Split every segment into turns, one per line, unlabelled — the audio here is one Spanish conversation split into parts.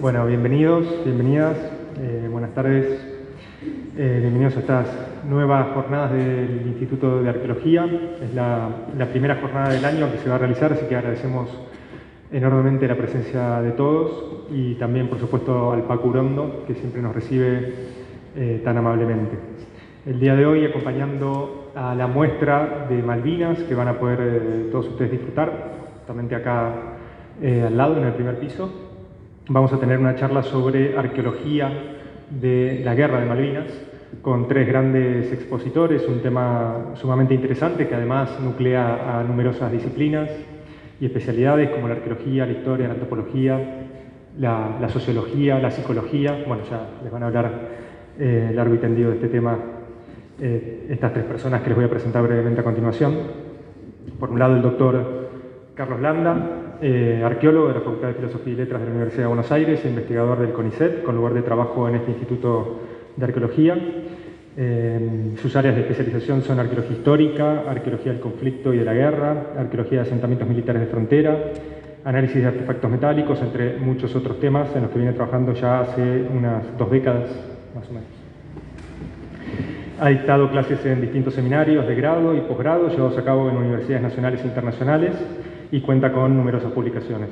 Bueno, bienvenidos, bienvenidas, eh, buenas tardes, eh, bienvenidos a estas nuevas jornadas del Instituto de Arqueología. Es la, primera jornada del año que se va a realizar, así que agradecemos enormemente la presencia de todos y también, por supuesto, al Paco Urondo, que siempre nos recibe eh, tan amablemente. El día de hoy, acompañando a la muestra de Malvinas, que van a poder todos ustedes disfrutar, justamente acá al lado, en el primer piso, vamos a tener una charla sobre arqueología de la guerra de Malvinas con tres grandes expositores, un tema sumamente interesante que además nuclea a numerosas disciplinas y especialidades como la arqueología, la historia, la antropología, la, sociología, la psicología. Bueno, ya les van a hablar eh, largo y tendido de este tema eh, estas tres personas que les voy a presentar brevemente a continuación. Por un lado, el doctor Carlos Landa, eh, arqueólogo de la Facultad de Filosofía y Letras de la Universidad de Buenos Aires e investigador del CONICET, con lugar de trabajo en este Instituto de Arqueología. Eh, sus áreas de especialización son arqueología histórica, arqueología del conflicto y de la guerra, arqueología de asentamientos militares de frontera, análisis de artefactos metálicos, entre muchos otros temas en los que viene trabajando ya hace unas dos décadas, más o menos. Ha dictado clases en distintos seminarios de grado y posgrado llevados a cabo en universidades nacionales e internacionales y cuenta con numerosas publicaciones.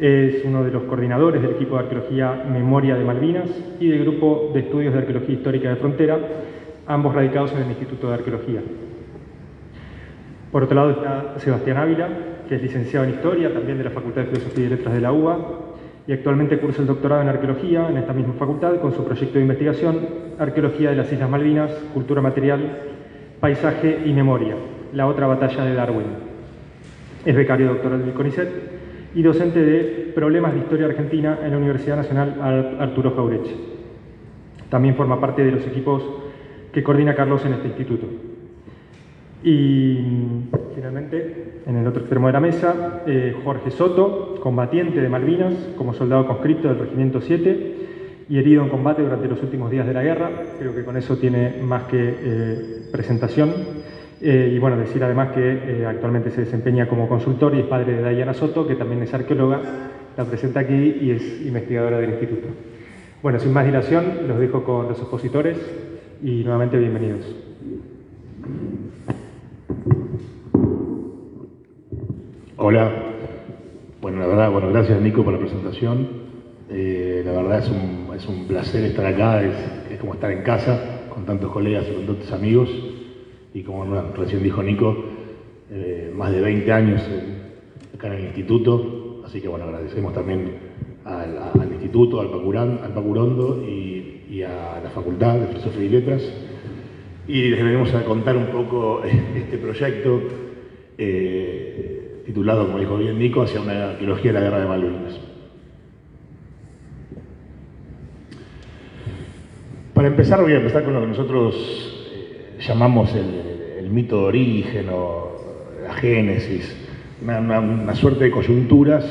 Es uno de los coordinadores del equipo de arqueología Memoria de Malvinas y del grupo de estudios de arqueología histórica de frontera, ambos radicados en el Instituto de Arqueología. Por otro lado está Sebastián Ávila, que es licenciado en Historia, también de la Facultad de Filosofía y Letras de la UBA, y actualmente cursa el doctorado en Arqueología en esta misma facultad con su proyecto de investigación Arqueología de las Islas Malvinas, Cultura Material, Paisaje y Memoria, la otra batalla de Darwin. Es becario doctoral del CONICET y docente de Problemas de Historia Argentina en la Universidad Nacional Arturo Jaureche. También forma parte de los equipos que coordina Carlos en este instituto. Y finalmente, en el otro extremo de la mesa, eh, Jorge Soto, combatiente de Malvinas, como soldado conscripto del Regimiento 7 y herido en combate durante los últimos días de la guerra. Creo que con eso tiene más que eh, presentación. Eh, y bueno, decir además que eh, actualmente se desempeña como consultor y es padre de Diana Soto, que también es arqueóloga, la presenta aquí y es investigadora del instituto. Bueno, sin más dilación, los dejo con los expositores y nuevamente bienvenidos.
Hola, bueno, la verdad, bueno, gracias Nico por la presentación. Eh, la verdad es un, es un, placer estar acá, es, es como estar en casa con tantos colegas y con tantos amigos y como recién dijo Nico, eh, más de 20 años acá en el instituto, así que bueno, agradecemos también al, instituto, al, Pacurán, al Pacurondo y, y, a la Facultad de Filosofía y Letras. Y les venimos a contar un poco este proyecto eh, titulado, como dijo bien Nico, hacia una arqueología de la guerra de Malvinas. Para empezar, voy a empezar con lo que nosotros llamamos el, mito de origen o la génesis, una, suerte de coyunturas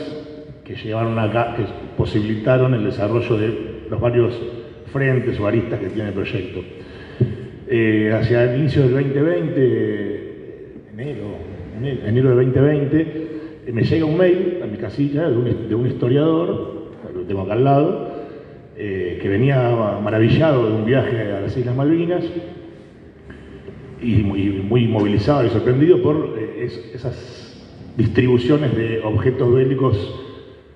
que llevaron acá, que posibilitaron el desarrollo de los varios frentes o aristas que tiene el proyecto. Eh, hacia el inicio del 2020, enero, enero del 2020, eh, me llega un mail a mi casilla de un, historiador, lo tengo acá al lado, eh, que venía maravillado de un viaje a las Islas Malvinas y muy, movilizado y sorprendido por eh, esas distribuciones de objetos bélicos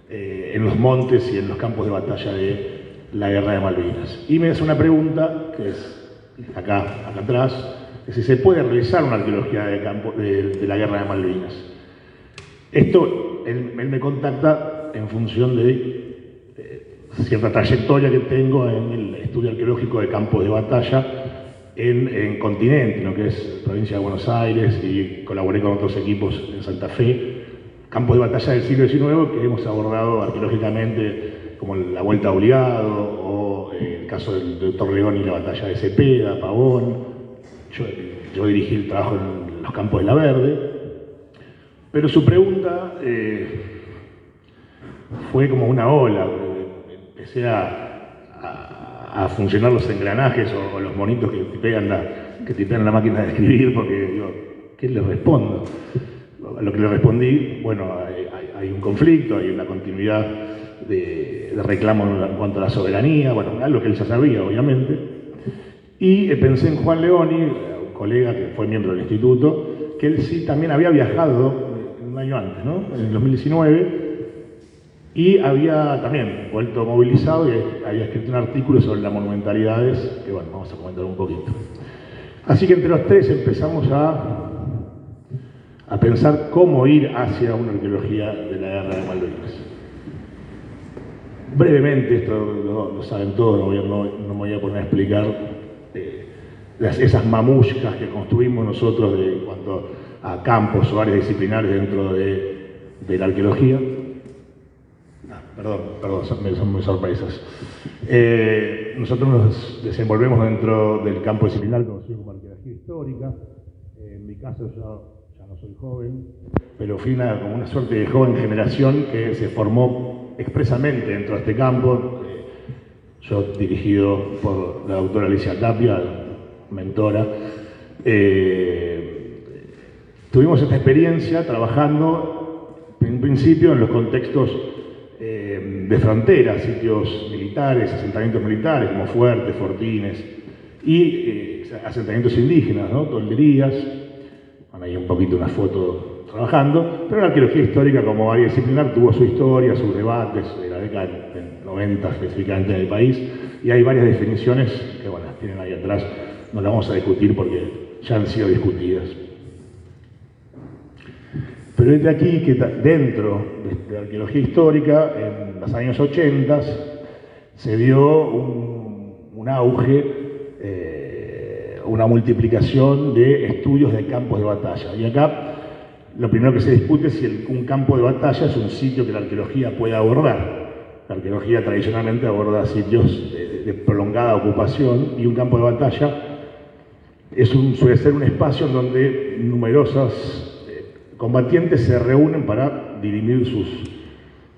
eh, en los montes y en los campos de batalla de la guerra de Malvinas. Y me hace una pregunta, que es acá, acá atrás, si se puede realizar una arqueología de, campo, de, la guerra de Malvinas. Esto, él, me contacta en función de eh, cierta trayectoria que tengo en el estudio arqueológico de campos de batalla en, continente, lo que es provincia de Buenos Aires, y colaboré con otros equipos en Santa Fe, campos de batalla del siglo XIX que hemos abordado arqueológicamente, como la Vuelta Obligado, o eh, el caso del, Torreón y la batalla de Cepeda, Pavón. Yo, dirigí el trabajo en los campos de la Verde, pero su pregunta eh, fue como una ola. Empecé a, a funcionar los engranajes o, los monitos que tipean, la, que la máquina de escribir, porque digo, ¿qué le respondo? A lo que le respondí, bueno, hay, un conflicto, hay una continuidad de, reclamo en cuanto a la soberanía, bueno, algo que él ya sabía, obviamente. Y eh, pensé en Juan Leoni, un colega que fue miembro del instituto, que él sí también había viajado un año antes, ¿no? En el 2019, y había también vuelto movilizado y había escrito un artículo sobre las monumentalidades, que bueno, vamos a comentar un poquito. Así que entre los tres empezamos a, a pensar cómo ir hacia una arqueología de la guerra de Malvinas. Brevemente, esto lo, saben todos, no, me voy a poner a explicar eh, esas mamushkas que construimos nosotros de, cuando a campos o áreas disciplinares dentro de, de la arqueología. Perdón, perdón, son, muy sorpresas. Eh, nosotros nos desenvolvemos dentro del campo disciplinar conocido como arqueología histórica. Eh, en mi caso yo ya no soy joven, pero fui como una suerte de joven generación que se formó expresamente dentro de este campo, eh, yo dirigido por la doctora Alicia Tapia, mentora, eh, tuvimos esta experiencia trabajando en principio en los contextos de frontera, sitios militares, asentamientos militares como Fuertes, Fortines y asentamientos indígenas, ¿no? tolderías, bueno, ahí un poquito una foto trabajando, pero la arqueología histórica como área disciplinar tuvo su historia, sus debates, de la década del 90 específicamente en el país, y hay varias definiciones que, bueno, tienen ahí atrás, no las vamos a discutir porque ya han sido discutidas. Pero es de aquí que dentro de la arqueología histórica, en los años 80, se dio un, auge, eh, una multiplicación de estudios de campos de batalla. Y acá lo primero que se discute es si un campo de batalla es un sitio que la arqueología puede abordar. La arqueología tradicionalmente aborda sitios de, prolongada ocupación y un campo de batalla es suele ser un espacio en donde numerosos eh, combatientes se reúnen para dirimir sus,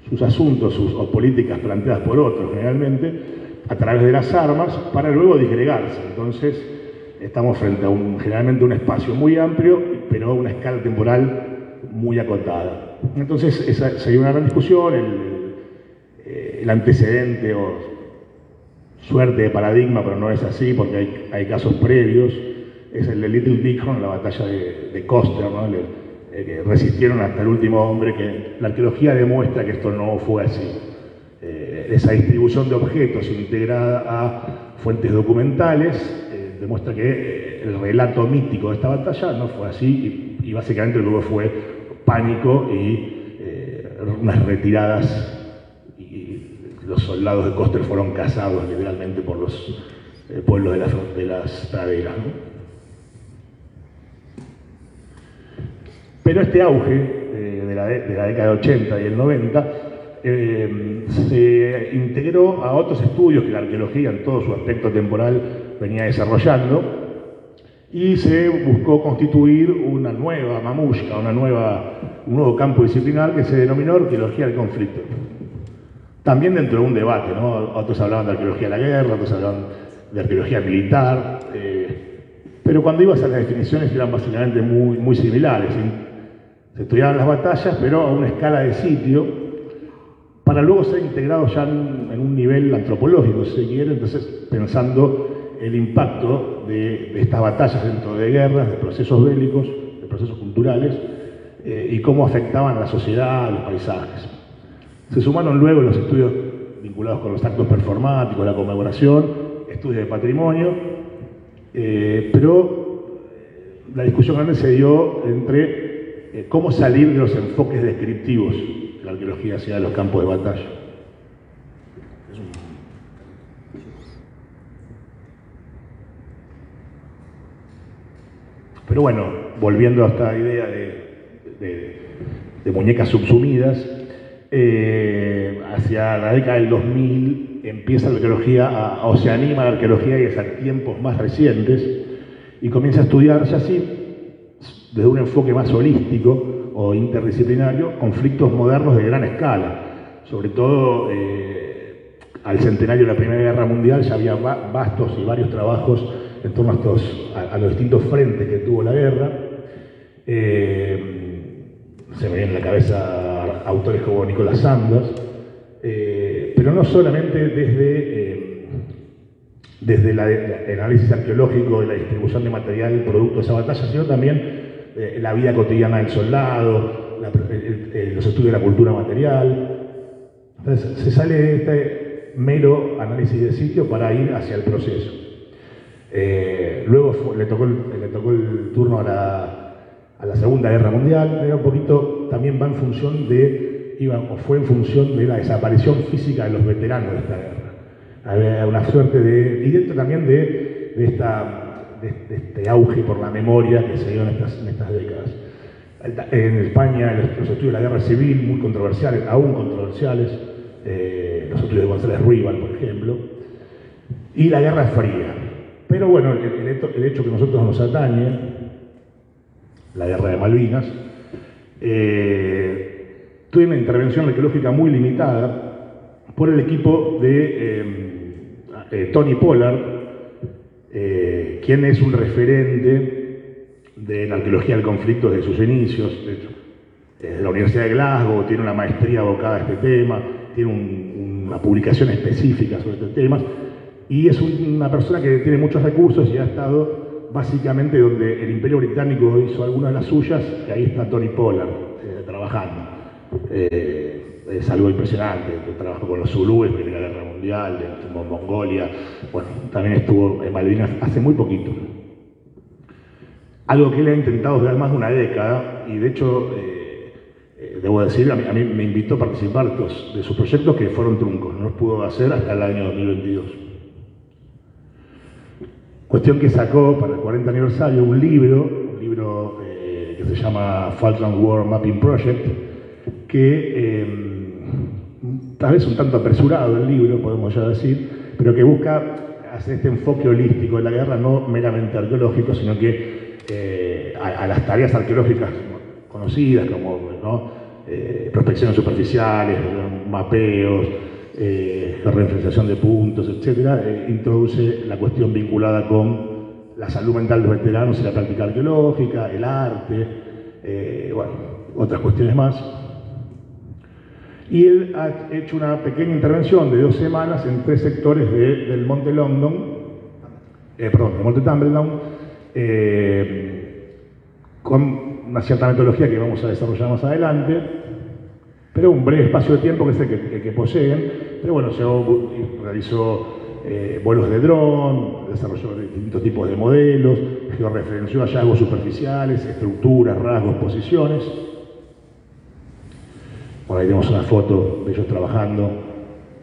sus asuntos sus, o políticas planteadas por otros generalmente a través de las armas para luego disgregarse. Entonces estamos frente a un, generalmente un espacio muy amplio pero a una escala temporal muy acotada. Entonces, esa sería una gran discusión, eh, el, antecedente o suerte de paradigma, pero no es así porque hay, casos previos, es el de Little Bighorn, la batalla de, de Coster, eh, que resistieron hasta el último hombre, que la arqueología demuestra que esto no fue así. Eh, esa distribución de objetos integrada a fuentes documentales demuestra que el relato mítico de esta batalla no fue así y básicamente lo que hubo fue pánico y eh, unas retiradas y los soldados de Coster fueron cazados literalmente por los eh, pueblos de las, de las praderas. Pero este auge eh, de, la década de 80 y el 90 se integró a otros estudios que la arqueología en todo su aspecto temporal venía desarrollando, y se buscó constituir una nueva mamushka, una nueva, un nuevo campo disciplinar que se denominó arqueología del conflicto. También dentro de un debate, ¿no? otros hablaban de arqueología de la guerra, otros hablaban de arqueología militar, eh, pero cuando ibas a las definiciones eran básicamente muy, muy similares. Estudiaban las batallas, pero a una escala de sitio, para luego ser integrados ya en, un nivel antropológico, si se quiere, entonces pensando el impacto de, estas batallas dentro de guerras, de procesos bélicos, de procesos culturales, eh, y cómo afectaban a la sociedad, a los paisajes. Se sumaron luego los estudios vinculados con los actos performáticos, la conmemoración, estudios de patrimonio, eh, pero la discusión grande se dio entre cómo salir de los enfoques descriptivos que la arqueología hacía de los campos de batalla. Pero bueno, volviendo a esta idea de, muñecas subsumidas, eh, hacia la década del 2000 empieza la arqueología, o se anima la arqueología y a tiempos más recientes, y comienza a estudiarse así, desde un enfoque más holístico o interdisciplinario, conflictos modernos de gran escala. Sobre todo eh, al centenario de la Primera Guerra Mundial ya había vastos y varios trabajos en torno a, los distintos frentes que tuvo la guerra. Eh, se me viene en la cabeza autores como Nicolás Sandas. Eh, pero no solamente desde, desde el análisis arqueológico de la distribución de material producto de esa batalla, sino también la vida cotidiana del soldado, los estudios de la cultura material. Entonces, se sale de este mero análisis de sitio para ir hacia el proceso. Eh, luego le, tocó el, le tocó el turno a la, a la, Segunda Guerra Mundial, un poquito también va en función de, iba, o fue en función de la desaparición física de los veteranos de esta guerra. Había una suerte de, y dentro también de, de esta, de, este auge por la memoria que se dio en estas, en estas décadas. En España, los estudios de la guerra civil, muy controversiales, aún controversiales, eh, los estudios de González Ruibal, por ejemplo, y la Guerra Fría. Pero bueno, el, hecho que nosotros nos atañe, la Guerra de Malvinas, eh, tuve una intervención arqueológica muy limitada por el equipo de eh, Tony Pollard, quien es un referente de la arqueología del conflicto desde sus inicios, de hecho, de la Universidad de Glasgow, tiene una maestría abocada a este tema, tiene una publicación específica sobre estos temas y es una persona que tiene muchos recursos y ha estado básicamente donde el Imperio Británico hizo algunas de las suyas, ahí está Tony Pollard eh, trabajando. Eh, es algo impresionante, trabajó con los Zulúes, Primera Guerra Mundial, en Mongolia, bueno, también estuvo en Malvinas hace muy poquito. Algo que él ha intentado desde más de una década, y de hecho eh, debo decir, a mí, me invitó a participar de sus proyectos que fueron truncos, no los pudo hacer hasta el año 2022. Cuestión que sacó para el 40 aniversario un libro, un libro eh, que se llama Falkland War Mapping Project, que tal vez un tanto apresurado el libro, podemos ya decir, pero que busca hacer este enfoque holístico de la guerra, no meramente arqueológico, sino que eh, a, las tareas arqueológicas conocidas como ¿no? Eh, prospecciones superficiales, mapeos, eh, de puntos, etc., eh, introduce la cuestión vinculada con la salud mental de los veteranos y la práctica arqueológica, el arte, bueno, otras cuestiones más. Y él ha hecho una pequeña intervención de dos semanas en tres sectores del Monte London, perdón, del Monte Tumbledown, con una cierta metodología que vamos a desarrollar más adelante, pero un breve espacio de tiempo que es el que, poseen. Pero bueno, se realizó eh, vuelos de dron, desarrolló distintos tipos de modelos, georreferenció hallazgos superficiales, estructuras, rasgos, posiciones. Por ahí tenemos una foto de ellos trabajando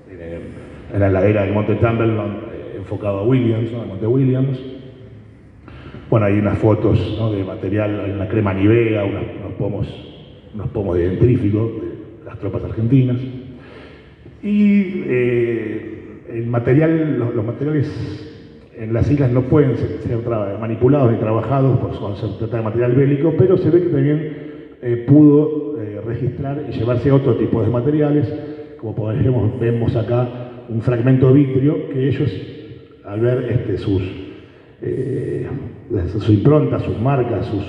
en, la ladera del Monte Tumbledown, eh, enfocado a Williams, ¿no? Monte Williams. Bueno, hay unas fotos de material, hay una crema Nivea, unos, pomos, unos pomos de dentrífico de las tropas argentinas. Y eh, el material, los, materiales en las islas no pueden ser, manipulados ni trabajados por cuando se de material bélico, pero se ve que también eh, pudo eh, registrar y llevarse otro tipo de materiales, como por ejemplo vemos acá un fragmento de vitrio que ellos, al ver este, sus eh, su impronta, sus marcas, sus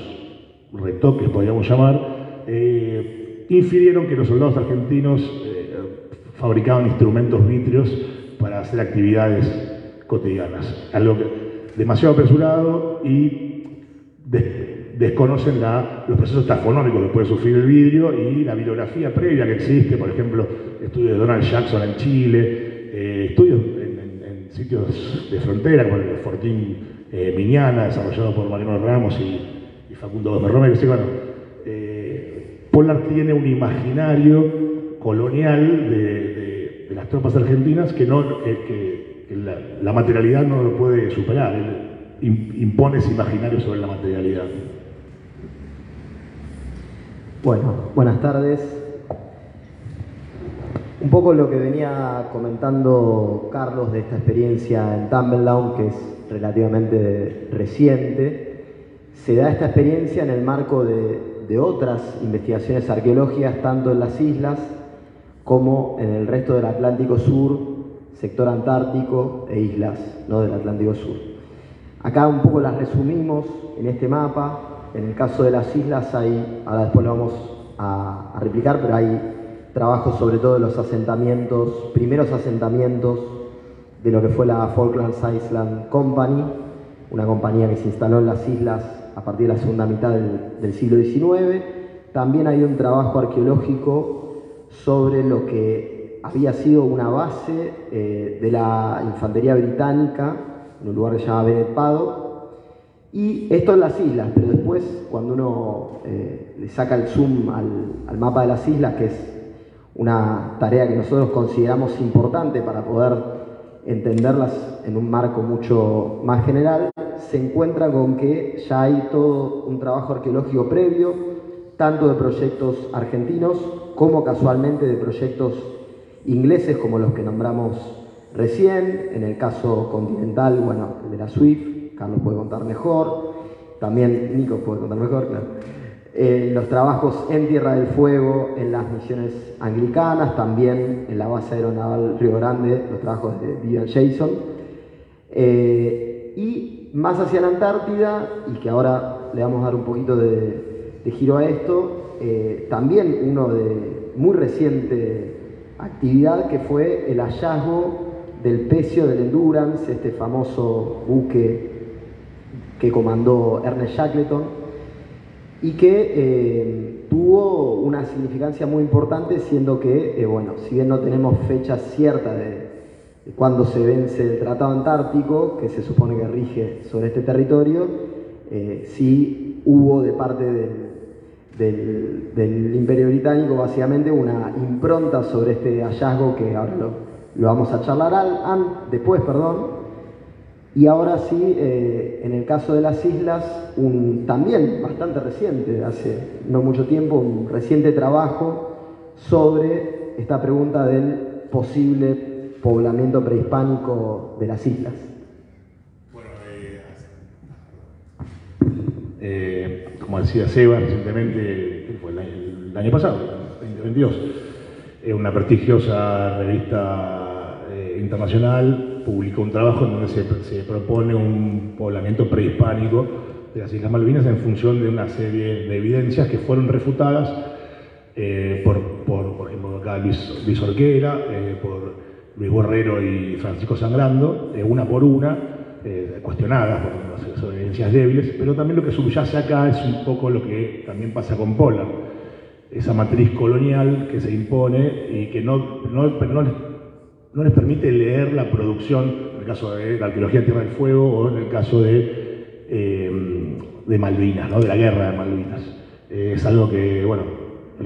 retoques, podríamos llamar, eh, infirieron que los soldados argentinos fabricaban instrumentos vitrios para hacer actividades cotidianas. Algo demasiado apresurado y desconocen los procesos tafonómicos que puede sufrir el vidrio y la bibliografía previa que existe, por ejemplo, estudios de Donald Jackson en Chile, estudios en, sitios de frontera como el Fortín eh, Miñana, desarrollado por Mariano Ramos y, Facundo Gómez Romero. bueno, eh, Pollard tiene un imaginario colonial de, las tropas argentinas que, no, la, materialidad no lo puede superar. Él impone ese imaginario sobre la materialidad.
Bueno, buenas tardes. Un poco lo que venía comentando Carlos de esta experiencia en Tumbledown, que es relativamente reciente, se da esta experiencia en el marco de, otras investigaciones arqueológicas, tanto en las islas como en el resto del Atlántico Sur, sector antártico e islas ¿no? del Atlántico Sur. Acá un poco las resumimos en este mapa. En el caso de las islas hay, ahora después lo vamos a, replicar, pero hay trabajo sobre todo de los asentamientos, primeros asentamientos de lo que fue la Falklands Island Company, una compañía que se instaló en las islas a partir de la segunda mitad del, siglo XIX. También hay un trabajo arqueológico sobre lo que había sido una base eh, de la infantería británica en un lugar que se llama Bennett Y esto en las islas, pero después cuando uno eh, le saca el zoom al, al mapa de las islas, que es una tarea que nosotros consideramos importante para poder entenderlas en un marco mucho más general, se encuentra con que ya hay todo un trabajo arqueológico previo, tanto de proyectos argentinos como casualmente de proyectos ingleses como los que nombramos recién, en el caso continental, bueno, el de la SWIFT, Carlos puede contar mejor, también Nico puede contar mejor, claro. Eh, los trabajos en Tierra del Fuego, en las misiones anglicanas, también en la base aeronaval Río Grande, los trabajos de Vivian Jason. Eh, y más hacia la Antártida, y que ahora le vamos a dar un poquito de, giro a esto, eh, también uno de muy reciente actividad que fue el hallazgo del pecio del Endurance, este famoso buque que comandó Ernest Shackleton y que eh, tuvo una significancia muy importante, siendo que, eh, bueno, si bien no tenemos fecha cierta de, cuándo se vence el Tratado Antártico, que se supone que rige sobre este territorio, eh, sí hubo de parte del, Imperio Británico básicamente una impronta sobre este hallazgo que ahora lo, lo vamos a charlar al, después, perdón, y ahora sí, eh, en el caso de las islas, también bastante reciente, hace no mucho tiempo, un reciente trabajo sobre esta pregunta del posible poblamiento prehispánico de las islas.
Bueno, eh, eh, como decía Seba recientemente, fue el, año, pasado, 2022, una prestigiosa revista internacional publicó un trabajo en donde se, propone un poblamiento prehispánico de las Islas Malvinas en función de una serie de evidencias que fueron refutadas eh, por, por, ejemplo, acá Luis, Orquera, eh, por Luis Borrero y Francisco Sangrando, eh, una por una, cuestionadas por son evidencias débiles, pero también lo que subyace acá es un poco lo que también pasa con Pollard, esa matriz colonial que se impone y que no, no, no no les permite leer la producción, en el caso de la arqueología Tierra del Fuego o en el caso de, eh, Malvinas, ¿no? de la guerra de Malvinas. Eh, es algo que, bueno, el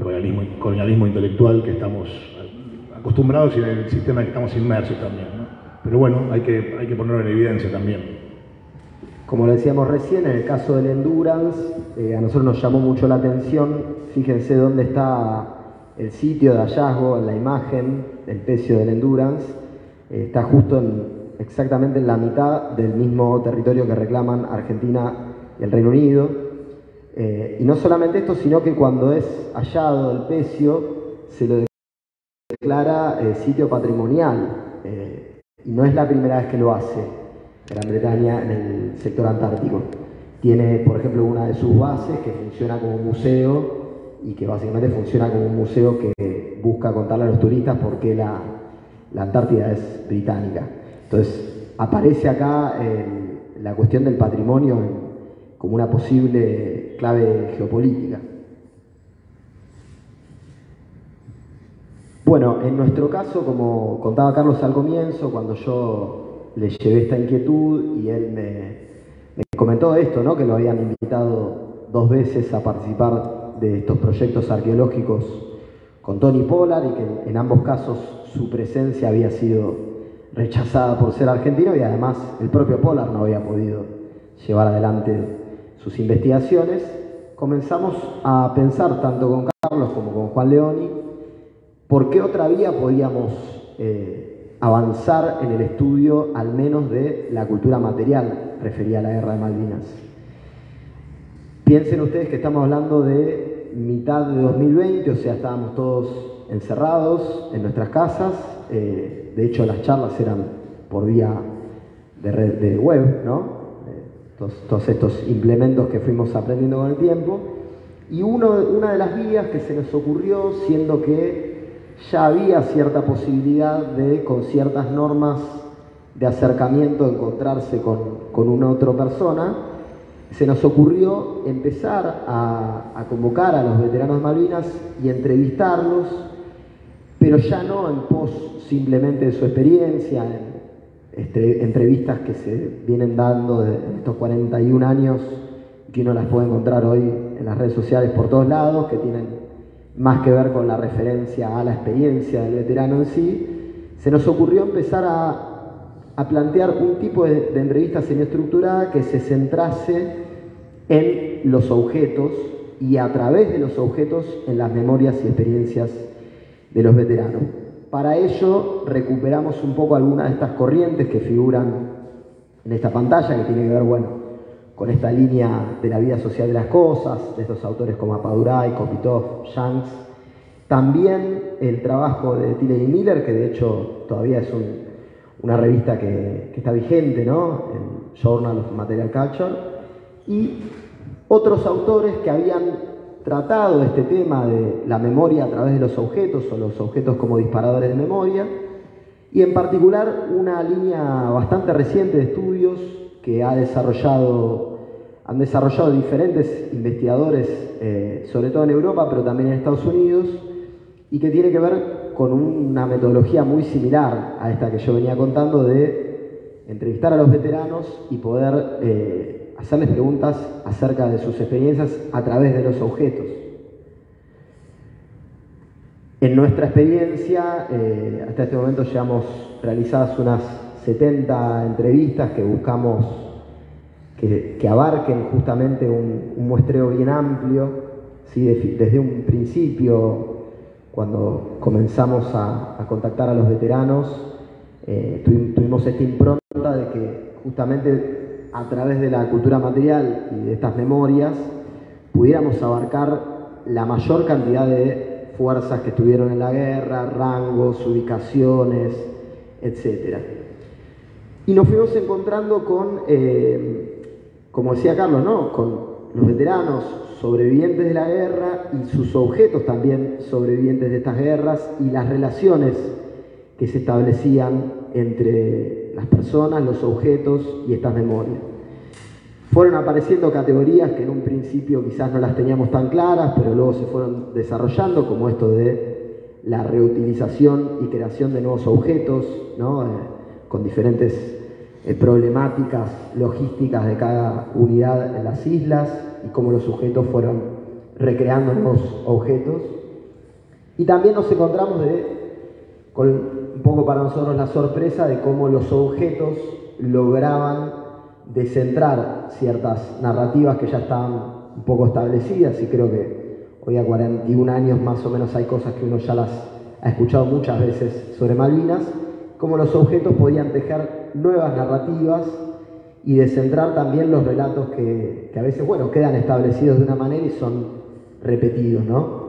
colonialismo, intelectual que estamos acostumbrados y en el sistema en que estamos inmersos también. Pero bueno, hay que, hay que ponerlo en evidencia también.
Como lo decíamos recién, en el caso del Endurance, eh, a nosotros nos llamó mucho la atención, fíjense dónde está el sitio de hallazgo, en la imagen, el pecio del Endurance, eh, está justo en, exactamente en la mitad del mismo territorio que reclaman Argentina y el Reino Unido. Eh, y no solamente esto, sino que cuando es hallado el pecio, se lo declara eh, sitio patrimonial. y no es la primera vez que lo hace Gran Bretaña en el sector antártico. Tiene, por ejemplo, una de sus bases que funciona como museo y que básicamente funciona como un museo que busca contarle a los turistas por qué la, Antártida es británica. Entonces, aparece acá la cuestión del patrimonio como una posible clave geopolítica. Bueno, en nuestro caso, como contaba Carlos al comienzo, cuando yo le llevé esta inquietud y él me, me comentó esto, ¿no? que lo habían invitado dos veces a participar de estos proyectos arqueológicos con Tony Pollard y que en ambos casos su presencia había sido rechazada por ser argentino y además el propio Pollard no había podido llevar adelante sus investigaciones, comenzamos a pensar tanto con Carlos como con Juan Leoni por qué otra vía podíamos eh, avanzar en el estudio al menos de la cultura material referida a la guerra de Malvinas. Piensen ustedes que estamos hablando de mitad de 2020, o sea, estábamos todos encerrados en nuestras casas. Eh, de hecho, las charlas eran por vía de, red, de web, ¿no? Eh, todos, estos implementos que fuimos aprendiendo con el tiempo. Y uno, una de las vías que se nos ocurrió, siendo que ya había cierta posibilidad de, con ciertas normas de acercamiento, encontrarse con, con una otra persona, se nos ocurrió empezar a, convocar a los veteranos de Malvinas y entrevistarlos, pero ya no en pos simplemente de su experiencia, en este, entrevistas que se vienen dando de estos 41 años, que uno las puede encontrar hoy en las redes sociales por todos lados, que tienen más que ver con la referencia a la experiencia del veterano en sí, se nos ocurrió empezar a, plantear un tipo de, de entrevista semiestructurada que se centrase en los objetos y a través de los objetos en las memorias y experiencias de los veteranos. Para ello recuperamos un poco algunas de estas corrientes que figuran en esta pantalla, que tiene que ver, bueno, con esta línea de la vida social de las cosas, de estos autores como Apaduray, Kopitov, Shanks. También el trabajo de Tilley Miller, que de hecho todavía es una revista que, que, está vigente, ¿no? El Journal of Material Culture. Y otros autores que habían tratado este tema de la memoria a través de los objetos o los objetos como disparadores de memoria y en particular una línea bastante reciente de estudios que ha desarrollado, han desarrollado diferentes investigadores, eh, sobre todo en Europa, pero también en Estados Unidos, y que tiene que ver con una metodología muy similar a esta que yo venía contando de entrevistar a los veteranos y poder eh, hacerles preguntas acerca de sus experiencias a través de los objetos. En nuestra experiencia, eh, hasta este momento llevamos realizadas unas 70 entrevistas que buscamos que, abarquen justamente un, muestreo bien amplio, ¿sí? desde un principio, cuando comenzamos a, contactar a los veteranos, eh, tuvimos esta impronta de que justamente a través de la cultura material y de estas memorias, pudiéramos abarcar la mayor cantidad de fuerzas que estuvieron en la guerra, rangos, ubicaciones, etc. Y nos fuimos encontrando con, eh, como decía Carlos, ¿no? Los veteranos sobrevivientes de la guerra y sus objetos también sobrevivientes de estas guerras y las relaciones que se establecían entre las personas, los objetos y estas memorias. Fueron apareciendo categorías que en un principio quizás no las teníamos tan claras, pero luego se fueron desarrollando, como esto de la reutilización y creación de nuevos objetos, eh, con diferentes eh, problemáticas logísticas de cada unidad en las islas y cómo los sujetos fueron recreando nuevos objetos. Y también nos encontramos con un poco para nosotros la sorpresa de cómo los objetos lograban descentrar ciertas narrativas que ya estaban un poco establecidas y creo que hoy a 41 años más o menos hay cosas que uno ya las ha escuchado muchas veces sobre Malvinas, cómo los objetos podían tejer nuevas narrativas y descentrar también los relatos que, que a veces, bueno, quedan establecidos de una manera y son repetidos, ¿no?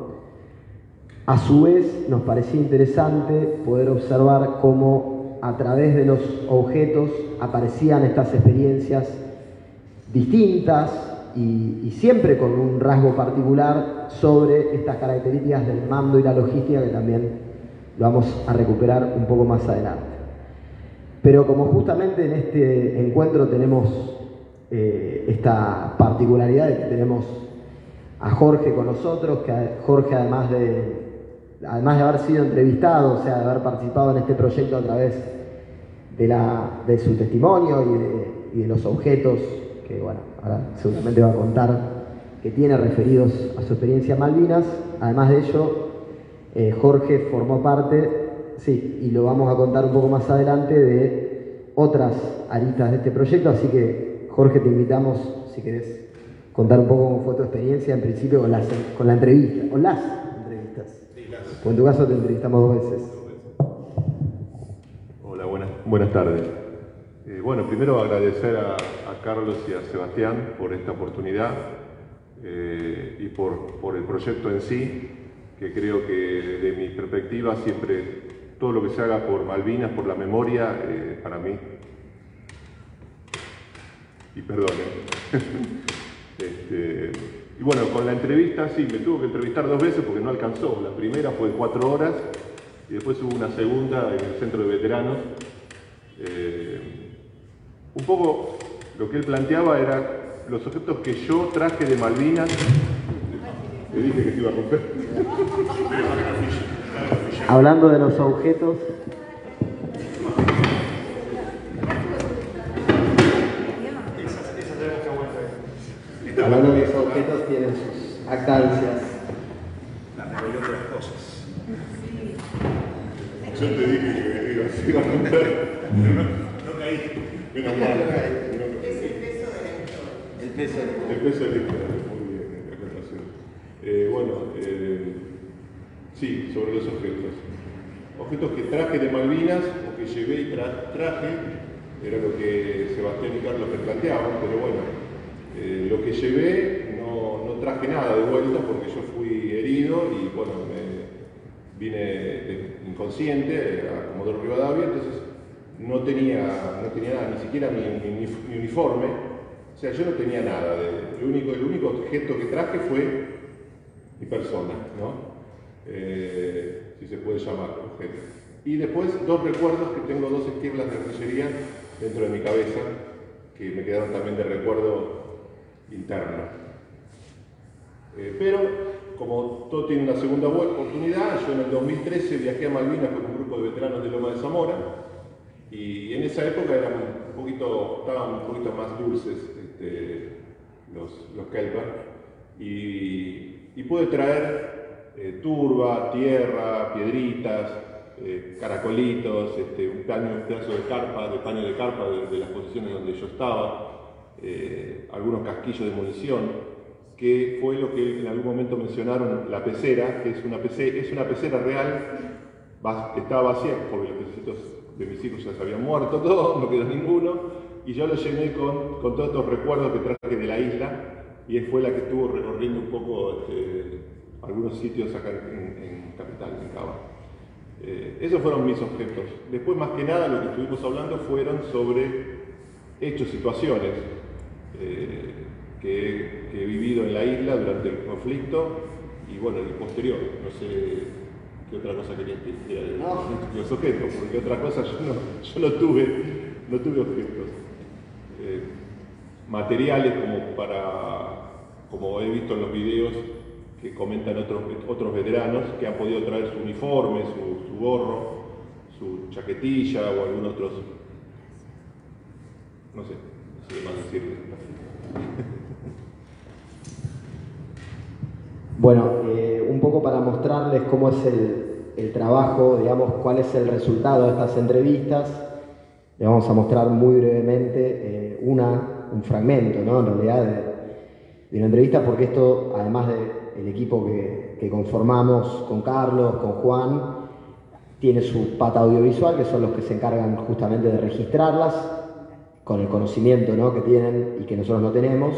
A su vez, nos parecía interesante poder observar cómo a través de los objetos aparecían estas experiencias distintas y, siempre con un rasgo particular sobre estas características del mando y la logística que también lo vamos a recuperar un poco más adelante. Pero como justamente en este encuentro tenemos eh, esta particularidad de que tenemos a Jorge con nosotros, que Jorge además de además de haber sido entrevistado, o sea, de haber participado en este proyecto a través de, la, de su testimonio y de, los objetos que, bueno, ahora seguramente va a contar que tiene referidos a su experiencia en Malvinas. Además de ello, eh, Jorge formó parte, sí, y lo vamos a contar un poco más adelante, de otras aristas de este proyecto, así que Jorge te invitamos, si querés, contar un poco cómo fue tu experiencia, en principio con, con la entrevista, o las o en tu caso te entrevistamos dos veces.
Hola, buenas, buenas tardes. Eh, bueno, primero agradecer a, Carlos y a Sebastián por esta oportunidad eh, y por, el proyecto en sí, que creo que desde mi perspectiva siempre todo lo que se haga por Malvinas, por la memoria, eh, para mí. Y perdón. este, y bueno, con la entrevista sí, me tuvo que entrevistar dos veces porque no alcanzó. La primera fue cuatro horas y después hubo una segunda en el centro de veteranos. Eh, un poco lo que él planteaba era los objetos que yo traje de Malvinas. Te dije que te iba a romper.
Hablando de los objetos, Hablando de los objetos, tienen sus actancias.
La rebelión de las cosas.
Yo te dije que iba a romper.
No caí.
Menos mal.
El peso
El peso del muy bien, la acotación. Eh, bueno, eh, sí, sobre los objetos. Objetos que traje de Malvinas o que llevé y tra- traje, era lo que Sebastián y Carlos me planteaban, pero bueno, eh, lo que llevé no, no traje nada de vuelta porque yo fui herido y bueno, me vine inconsciente a Comodoro Rivadavia, entonces no tenía, no tenía nada, ni siquiera mi, uniforme, o sea, yo no tenía nada, de, único, el único objeto que traje fue mi persona, ¿no? Eh, si se puede llamar. Y después dos recuerdos que tengo dos esquirlas de artillería dentro de mi cabeza, que me quedaron también de recuerdo interno. Eh, pero, como todo tiene una segunda oportunidad, yo en el 2013 viajé a Malvinas con un grupo de veteranos de Loma de Zamora y en esa época eran un poquito, estaban un poquito más dulces este, los, los kelpas y, y pude traer eh, turba, tierra, piedritas, eh, caracolitos, este, un, pedazo de carpa, de paño de carpa de, las posiciones donde yo estaba, eh, algunos casquillos de munición, que fue lo que en algún momento mencionaron la pecera, que es una, pece- es una pecera real, estaba vacía porque los pececitos de mis hijos ya se habían muerto todos, no quedó ninguno, y yo lo llené con, con todos estos recuerdos que traje de la isla, y fue la que estuvo recorriendo un poco este, algunos sitios acá en, en Capital, en Cava. Eh, esos fueron mis objetos. Después, más que nada, lo que estuvimos hablando fueron sobre hechos, situaciones eh, que, que he vivido en la isla durante el conflicto y bueno, el posterior. No sé qué otra cosa querías que hiciera de los objetos, porque otra cosa yo no, yo no tuve, no tuve objetos. Eh, materiales como para, como he visto en los videos que comentan otros, otros veteranos que han podido traer su uniforme, su, su gorro, su chaquetilla o algún otros, no sé, qué más decirles.
Bueno, eh, un poco para mostrarles cómo es el, el trabajo, digamos, cuál es el resultado de estas entrevistas, le vamos a mostrar muy brevemente eh, una, un fragmento, ¿no? En realidad, de, de una entrevista, porque esto, además del equipo que, conformamos con Carlos, con Juan, tiene su pata audiovisual, que son los que se encargan justamente de registrarlas, con el conocimiento ¿no? que tienen y que nosotros no tenemos.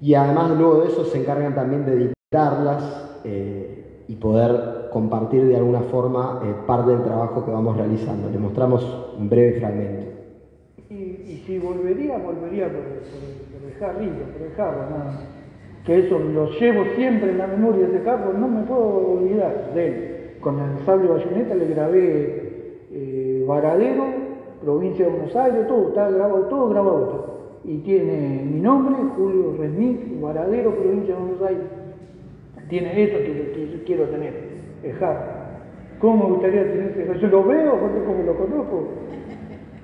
Y además luego de eso se encargan también de editarlas eh, y poder compartir de alguna forma eh, parte del trabajo que vamos realizando. Les mostramos un breve fragmento.
Y, si volvería, volvería por, por- por el jarrito, por el nada más. Que eso lo llevo siempre en la memoria ese jarro, no me puedo olvidar de él. Con el sable bayoneta le grabé eh, Varadero, provincia de Buenos Aires, todo, está grabado, todo grabado. Y tiene mi nombre, Julio Resnick, Varadero, provincia de Buenos Aires. Tiene esto que, quiero tener, el jarro. ¿Cómo me gustaría tener ese jarro? Yo lo veo, porque como lo conozco,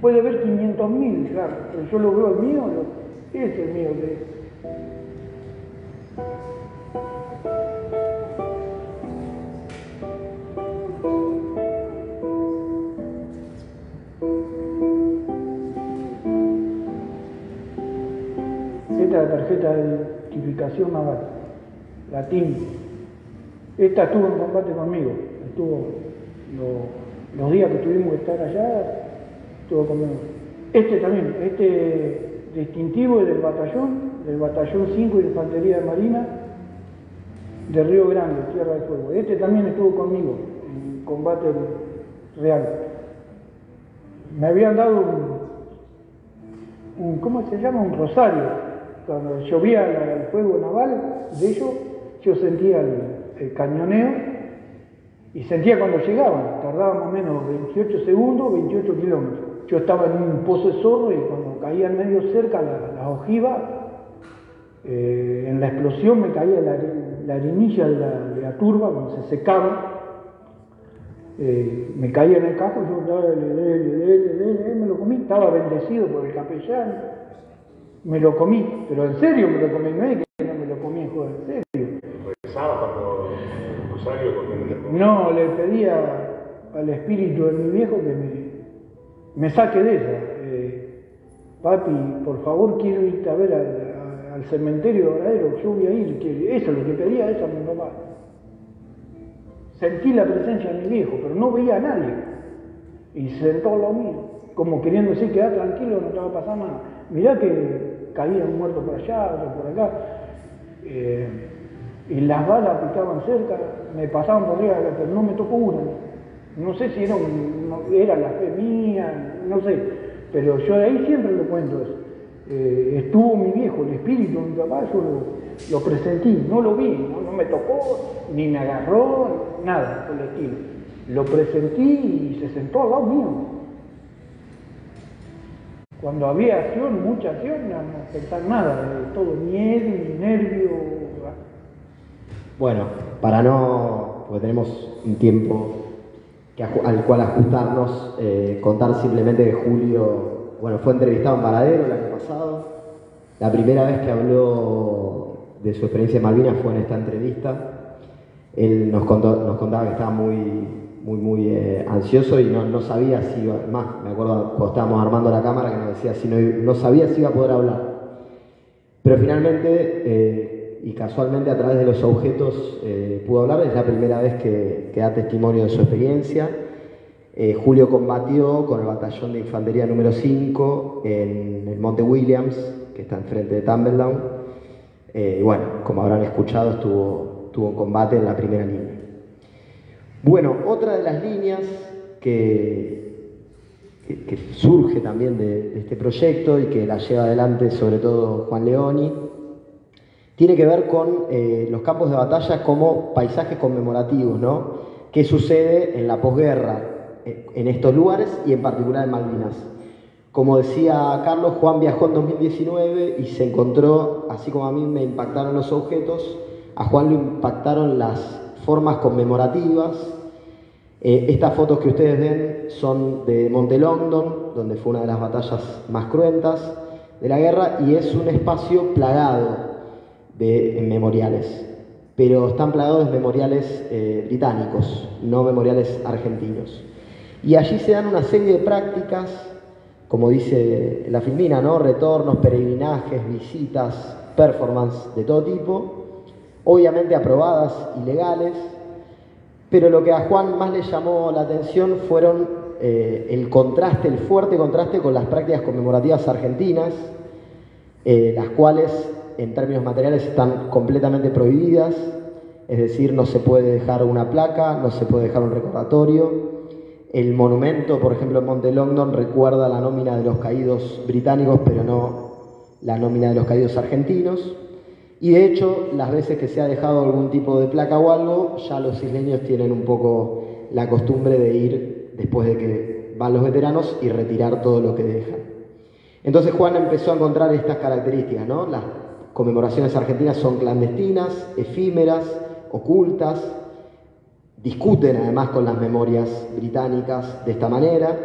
Puede haber 500.000, claro, pero yo lo veo el mío, lo- es el mío. que- Es la tarjeta de identificación naval, la TIN. Esta estuvo en combate conmigo, estuvo lo- los días que tuvimos que estar allá, estuvo conmigo. Este también, este distintivo es del batallón, del batallón 5 de Infantería de Marina de Río Grande, Tierra del Fuego. Este también estuvo conmigo en combate real. Me habían dado un- ¿cómo se llama? Un rosario. Cuando llovía el fuego naval de ellos, yo sentía el, cañoneo y sentía cuando llegaban, tardaba más o menos 28 segundos, 28 kilómetros. Yo estaba en un pozo de zorro y cuando caía medio cerca la, la ojiva, eh, en la explosión me caía la, la de la, turba cuando se secaba. Eh, me caía en el casco y yo dale, dale, dale, me lo comí, estaba bendecido por el capellán, me lo comí, pero en serio me lo comí, no es que no me lo comí en juego, en serio.
¿Rezaba cuando el rosario?
No, le pedía al espíritu de mi viejo que me, me saque de esa. Eh, papi, por favor, quiero irte a ver al, al cementerio verdadero, yo voy a ir. que- Eso es lo que pedía esa mi papá. Sentí la presencia de mi viejo, pero no veía a nadie. Y se sentó lado mío, como queriendo decir, quedá tranquilo, no te va a pasar nada. Mirá que caían muertos por allá, otros por acá. Eh, y las balas picaban cerca, me pasaban por arriba, pero no me tocó una. No sé si era, un- la fe mía, no sé, pero yo de ahí siempre lo cuento. Eh, estuvo mi viejo, el espíritu de mi papá, yo lo, lo presentí, no lo vi, no, no me tocó, ni me agarró, nada por el estilo. Lo presentí y se sentó al lado mío. Cuando había acción, mucha acción, no, pensar nada, eh, todo miedo y nervio.
Bueno, para no, porque tenemos un tiempo al cual ajustarnos, eh, contar simplemente que Julio, bueno, fue entrevistado en Paradero el año pasado. La primera vez que habló de su experiencia en Malvinas fue en esta entrevista. Él nos, nos contaba que estaba muy, muy, muy eh, ansioso y no, no sabía si iba, más, me acuerdo cuando estábamos armando la cámara que nos decía si no, no sabía si iba a poder hablar. Pero finalmente, eh, y casualmente a través de los objetos eh, pudo hablar, es la primera vez que, da testimonio de su experiencia. Julio combatió con el batallón de infantería número 5 en el Monte Williams, que está enfrente de Tumbledown. Y bueno, como habrán escuchado, estuvo, tuvo un combate en la primera línea. Bueno, otra de las líneas que, surge también de, de este proyecto y que la lleva adelante sobre todo Juan Leoni, tiene que ver con eh, los campos de batalla como paisajes conmemorativos, ¿no? ¿Qué sucede en la posguerra eh, en estos lugares y en particular en Malvinas? Como decía Carlos, Juan viajó en 2019 y se encontró, así como a mí me impactaron los objetos, a Juan lo impactaron las formas conmemorativas. Eh, estas fotos que ustedes ven son de Monte Longdon, donde fue una de las batallas más cruentas de la guerra, y es un espacio plagado de memoriales, pero están plagados de memoriales eh, británicos, no memoriales argentinos. Y allí se dan una serie de prácticas, como dice la filmina, ¿no? retornos, peregrinajes, visitas, performance de todo tipo, obviamente aprobadas y legales, pero lo que a Juan más le llamó la atención fueron eh, el contraste, el fuerte contraste con las prácticas conmemorativas argentinas, eh, las cuales en términos materiales están completamente prohibidas, es decir, no se puede dejar una placa, no se puede dejar un recordatorio. El monumento, por ejemplo, en Monte Longdon recuerda la nómina de los caídos británicos, pero no la nómina de los caídos argentinos. Y de hecho, las veces que se ha dejado algún tipo de placa o algo, ya los isleños tienen un poco la costumbre de ir después de que van los veteranos y retirar todo lo que dejan. Entonces Juan empezó a encontrar estas características, ¿no? Las conmemoraciones argentinas son clandestinas, efímeras, ocultas, discuten además con las memorias británicas de esta manera.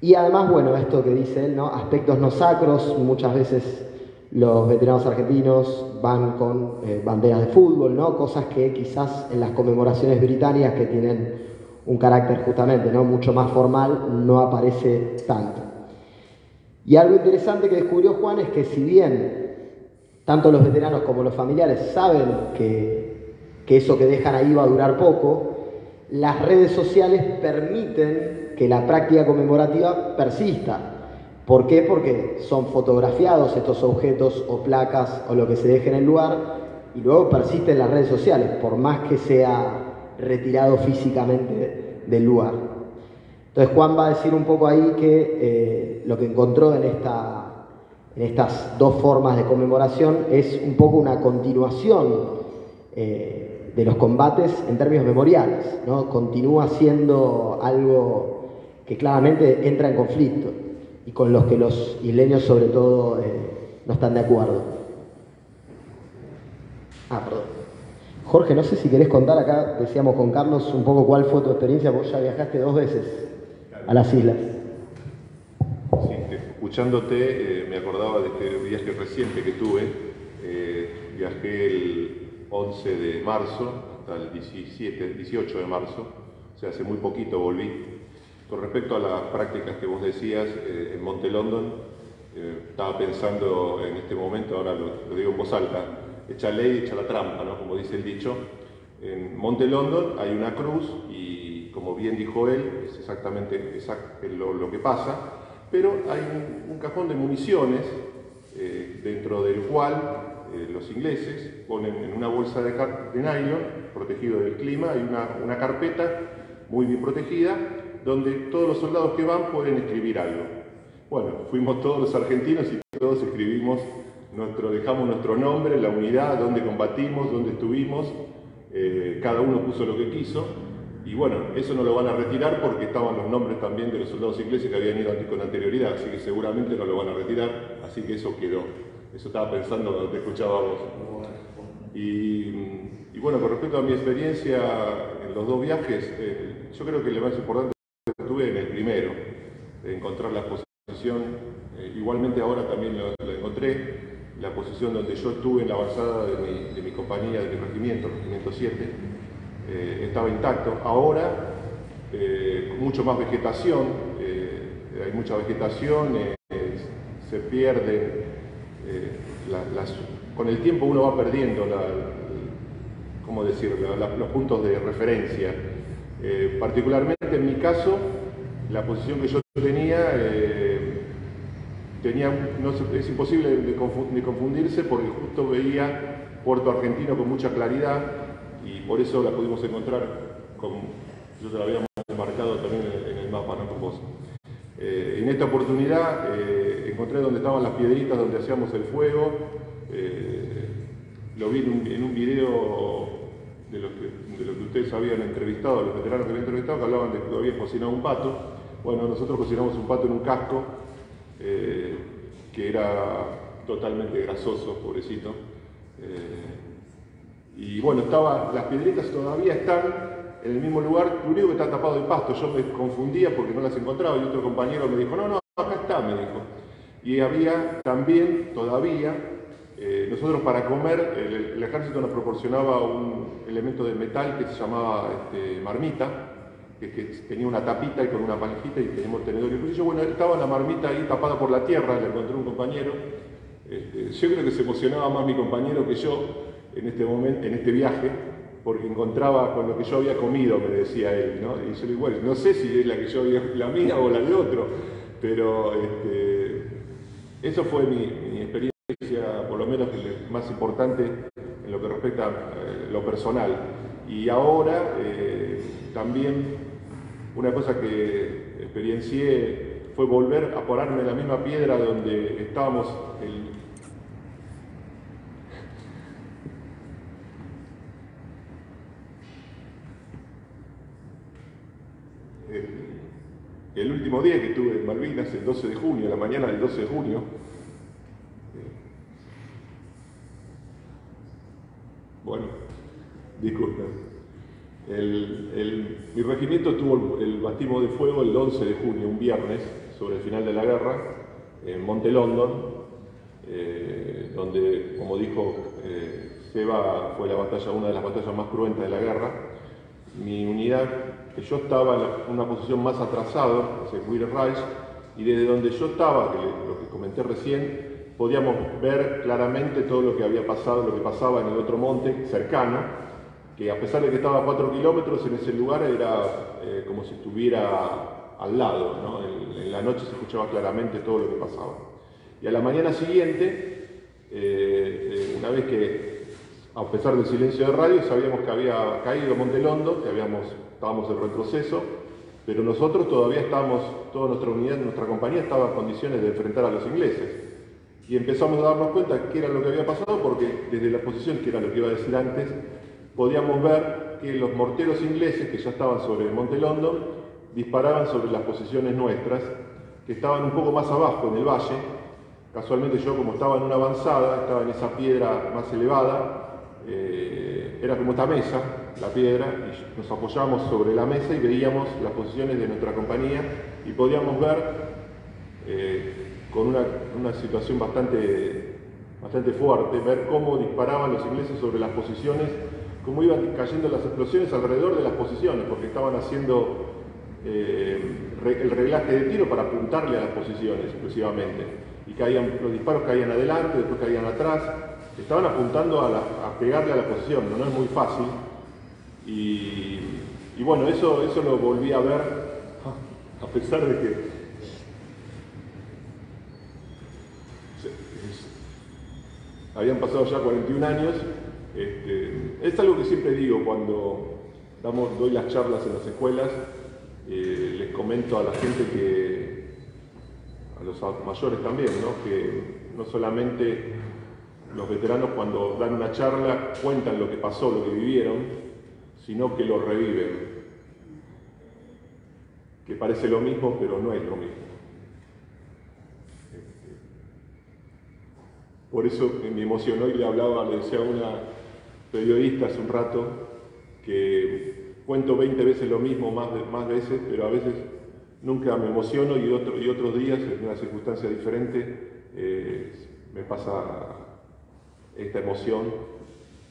Y además, bueno, esto que dice él, ¿no? Aspectos no sacros, muchas veces los veteranos argentinos van con eh, banderas de fútbol, ¿no? Cosas que quizás en las conmemoraciones británicas que tienen un carácter justamente, ¿no? Mucho más formal, no aparece tanto. Y algo interesante que descubrió Juan es que si bien tanto los veteranos como los familiares saben que, que eso que dejan ahí va a durar poco, las redes sociales permiten que la práctica conmemorativa persista. ¿Por qué? Porque son fotografiados estos objetos o placas o lo que se deje en el lugar y luego persisten en las redes sociales, por más que sea retirado físicamente del lugar. Entonces Juan va a decir un poco ahí que eh, lo que encontró en, esta, en estas dos formas de conmemoración es un poco una continuación eh, de los combates en términos memoriales, ¿no? Continúa siendo algo que claramente entra en conflicto y con los que los isleños sobre todo eh, no están de acuerdo. Ah, perdón. Jorge, no sé si querés contar acá, decíamos con Carlos, un poco cuál fue tu experiencia, vos ya viajaste dos veces a las islas.
Sí, escuchándote eh, me acordaba de este viaje reciente que tuve. Eh, viajé el 11 de marzo hasta el 17, 18 de marzo, o sea, hace muy poquito volví. Con respecto a las prácticas que vos decías eh, en Monte London, estaba pensando en este momento, ahora lo, digo en voz alta, echa ley, echa la trampa, ¿no? como dice el dicho. En Monte London hay una cruz y como bien dijo él, es exactamente lo, que pasa, pero hay un, cajón de municiones eh, dentro del cual eh, los ingleses ponen en una bolsa de, nylon, protegido del clima, hay una, carpeta muy bien protegida, donde todos los soldados que van pueden escribir algo. Bueno, fuimos todos los argentinos y todos escribimos, nuestro, dejamos nuestro nombre, la unidad, dónde combatimos, dónde estuvimos, eh, cada uno puso lo que quiso, y bueno, eso no lo van a retirar porque estaban los nombres también de los soldados ingleses que habían ido con anterioridad, así que seguramente no lo van a retirar, así que eso quedó. Eso estaba pensando cuando te escuchaba vos. Y, bueno, con respecto a mi experiencia en los dos viajes, eh, yo creo que lo más importante tuve en el primero, encontrar la posición, eh, igualmente ahora también lo, encontré, la posición donde yo estuve en la avanzada de mi, de compañía, de mi regimiento, regimiento 7, eh, estaba intacto. Ahora, eh, mucho más vegetación, eh, hay mucha vegetación, se pierde, con el tiempo uno va perdiendo ¿cómo decirlo? los puntos de referencia. Particularmente en mi caso, la posición que yo tenía, tenía es imposible de confundirse porque justo veía Puerto Argentino con mucha claridad, y por eso la pudimos encontrar, con, yo la habíamos marcado también en, el mapa, ¿no? Con vos. Eh, en esta oportunidad eh, encontré donde estaban las piedritas donde hacíamos el fuego, eh, lo vi en un video de lo, que, de lo, que, ustedes habían entrevistado, los veteranos que habían entrevistado, que hablaban de que habían cocinado un pato. Bueno, nosotros cocinamos un pato en un casco, que era totalmente grasoso, pobrecito. Y bueno, las piedritas todavía están en el mismo lugar, lo único que está tapado de pasto. Yo me confundía porque no las encontraba y otro compañero me dijo, no, no, acá está, me dijo. Y había también, todavía, eh, nosotros para comer, el, ejército nos proporcionaba un elemento de metal que se llamaba este, marmita, que, tenía una tapita y con una panjita y teníamos tenedor y cuchillo. Bueno, estaba la marmita ahí tapada por la tierra, le encontré un compañero. Este, yo creo que se emocionaba más mi compañero que yo, en este momento, en este viaje, porque encontraba con lo que yo había comido, me decía él, ¿no? Y yo le digo, bueno, no sé si es la que yo había, la mía o la del otro, pero este, eso fue mi, experiencia, por lo menos más importante en lo que respecta a eh, lo personal. Y ahora eh, también una cosa que experiencié fue volver a pararme en la misma piedra donde estábamos el, el, último día que estuve en Malvinas, el 12 de junio, la mañana del 12 de junio, bueno, disculpen. mi regimiento tuvo el, batismo de fuego el 11 de junio, un viernes, sobre el final de la guerra, en Monte London, eh, donde, como dijo eh, Seba, fue la batalla, una de las batallas más cruentas de la guerra. Mi unidad yo estaba en una posición más atrasada, hacia Reich, y desde donde yo estaba, que lo que comenté recién, podíamos ver claramente todo lo que había pasado, lo que pasaba en el otro monte cercano, que a pesar de que estaba a 4 kilómetros, en ese lugar era eh, como si estuviera al lado, en, la noche se escuchaba claramente todo lo que pasaba. Y a la mañana siguiente, eh, eh, una vez que, a pesar del silencio de radio, sabíamos que había caído Montelondo, que estábamos en retroceso, pero nosotros todavía estábamos, toda nuestra unidad, nuestra compañía estaba en condiciones de enfrentar a los ingleses. Y empezamos a darnos cuenta qué era lo que había pasado, porque desde la posición, que era lo que iba a decir antes, podíamos ver que los morteros ingleses que ya estaban sobre el Monte London disparaban sobre las posiciones nuestras, que estaban un poco más abajo en el valle. Casualmente yo como estaba en una avanzada, estaba en esa piedra más elevada, eh, era como esta mesa, la piedra, y nos apoyábamos sobre la mesa y veíamos las posiciones de nuestra compañía y podíamos ver eh, con una, una situación bastante bastante fuerte, ver cómo disparaban los ingleses sobre las posiciones, cómo iban cayendo las explosiones alrededor de las posiciones, porque estaban haciendo eh, el reglaje de tiro para apuntarle a las posiciones exclusivamente. Y caían, los disparos caían adelante, después caían atrás, estaban apuntando a, pegarle a la posición, no, es muy fácil. Y, y, bueno, eso, eso lo volví a ver, a pesar de que habían pasado ya 41 años. Este, es algo que siempre digo cuando damos, doy las charlas en las escuelas, eh, les comento a la gente que, a los mayores también, que no solamente los veteranos cuando dan una charla cuentan lo que pasó, lo que vivieron, sino que lo reviven. Que parece lo mismo, pero no es lo mismo. Por eso me emocionó y le hablaba, le decía a una periodista hace un rato que cuento 20 veces lo mismo, más, más veces, pero a veces nunca me emociono y, otro, y otros días, en una circunstancia diferente, eh, me pasa esta emoción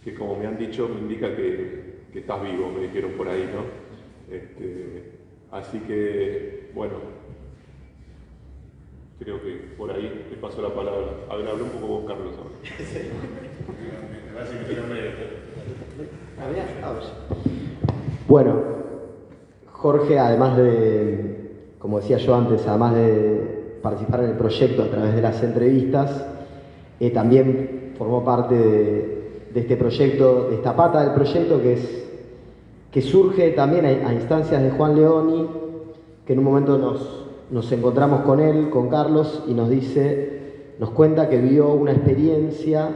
que como me han dicho me indica que, estás vivo, me dijeron por ahí, ¿no? Este, así que, bueno, Creo que por ahí te paso la palabra. A ver, habla un poco vos, Carlos.
Bueno, Jorge, además de, como decía yo antes, además de participar en el proyecto a través de las entrevistas, eh, también formó parte de, este proyecto, de esta pata del proyecto que es que surge también a instancias de Juan Leoni, que en un momento nos, nos encontramos con él, con Carlos, y nos dice, nos cuenta que vio una experiencia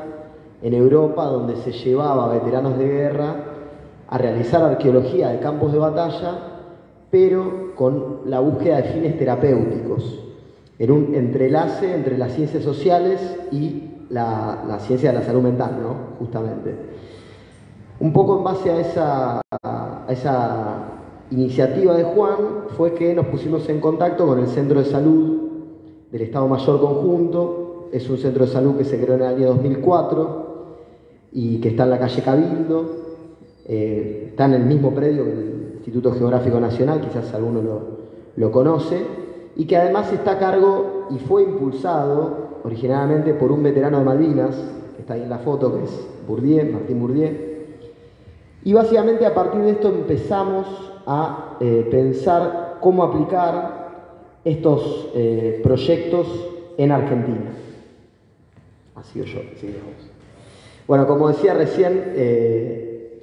en Europa donde se llevaba a veteranos de guerra a realizar arqueología de campos de batalla, pero con la búsqueda de fines terapéuticos, en un entrelace entre las ciencias sociales y la, ciencia de la salud mental, ¿no? Justamente. Un poco en base esa, a esa iniciativa de Juan fue que nos pusimos en contacto con el Centro de Salud del Estado Mayor Conjunto. Es un centro de salud que se creó en el año 2004 y que está en la calle Cabildo. Eh, está en el mismo predio que el Instituto Geográfico Nacional, quizás alguno lo, lo conoce, y que además está a cargo y fue impulsado originalmente por un veterano de Malvinas, que está ahí en la foto, que es Bourdieu, Martín Bourdieu. Y básicamente a partir de esto empezamos a eh, pensar cómo aplicar estos eh, proyectos en Argentina. Ha sido yo, Bueno, como decía recién, eh,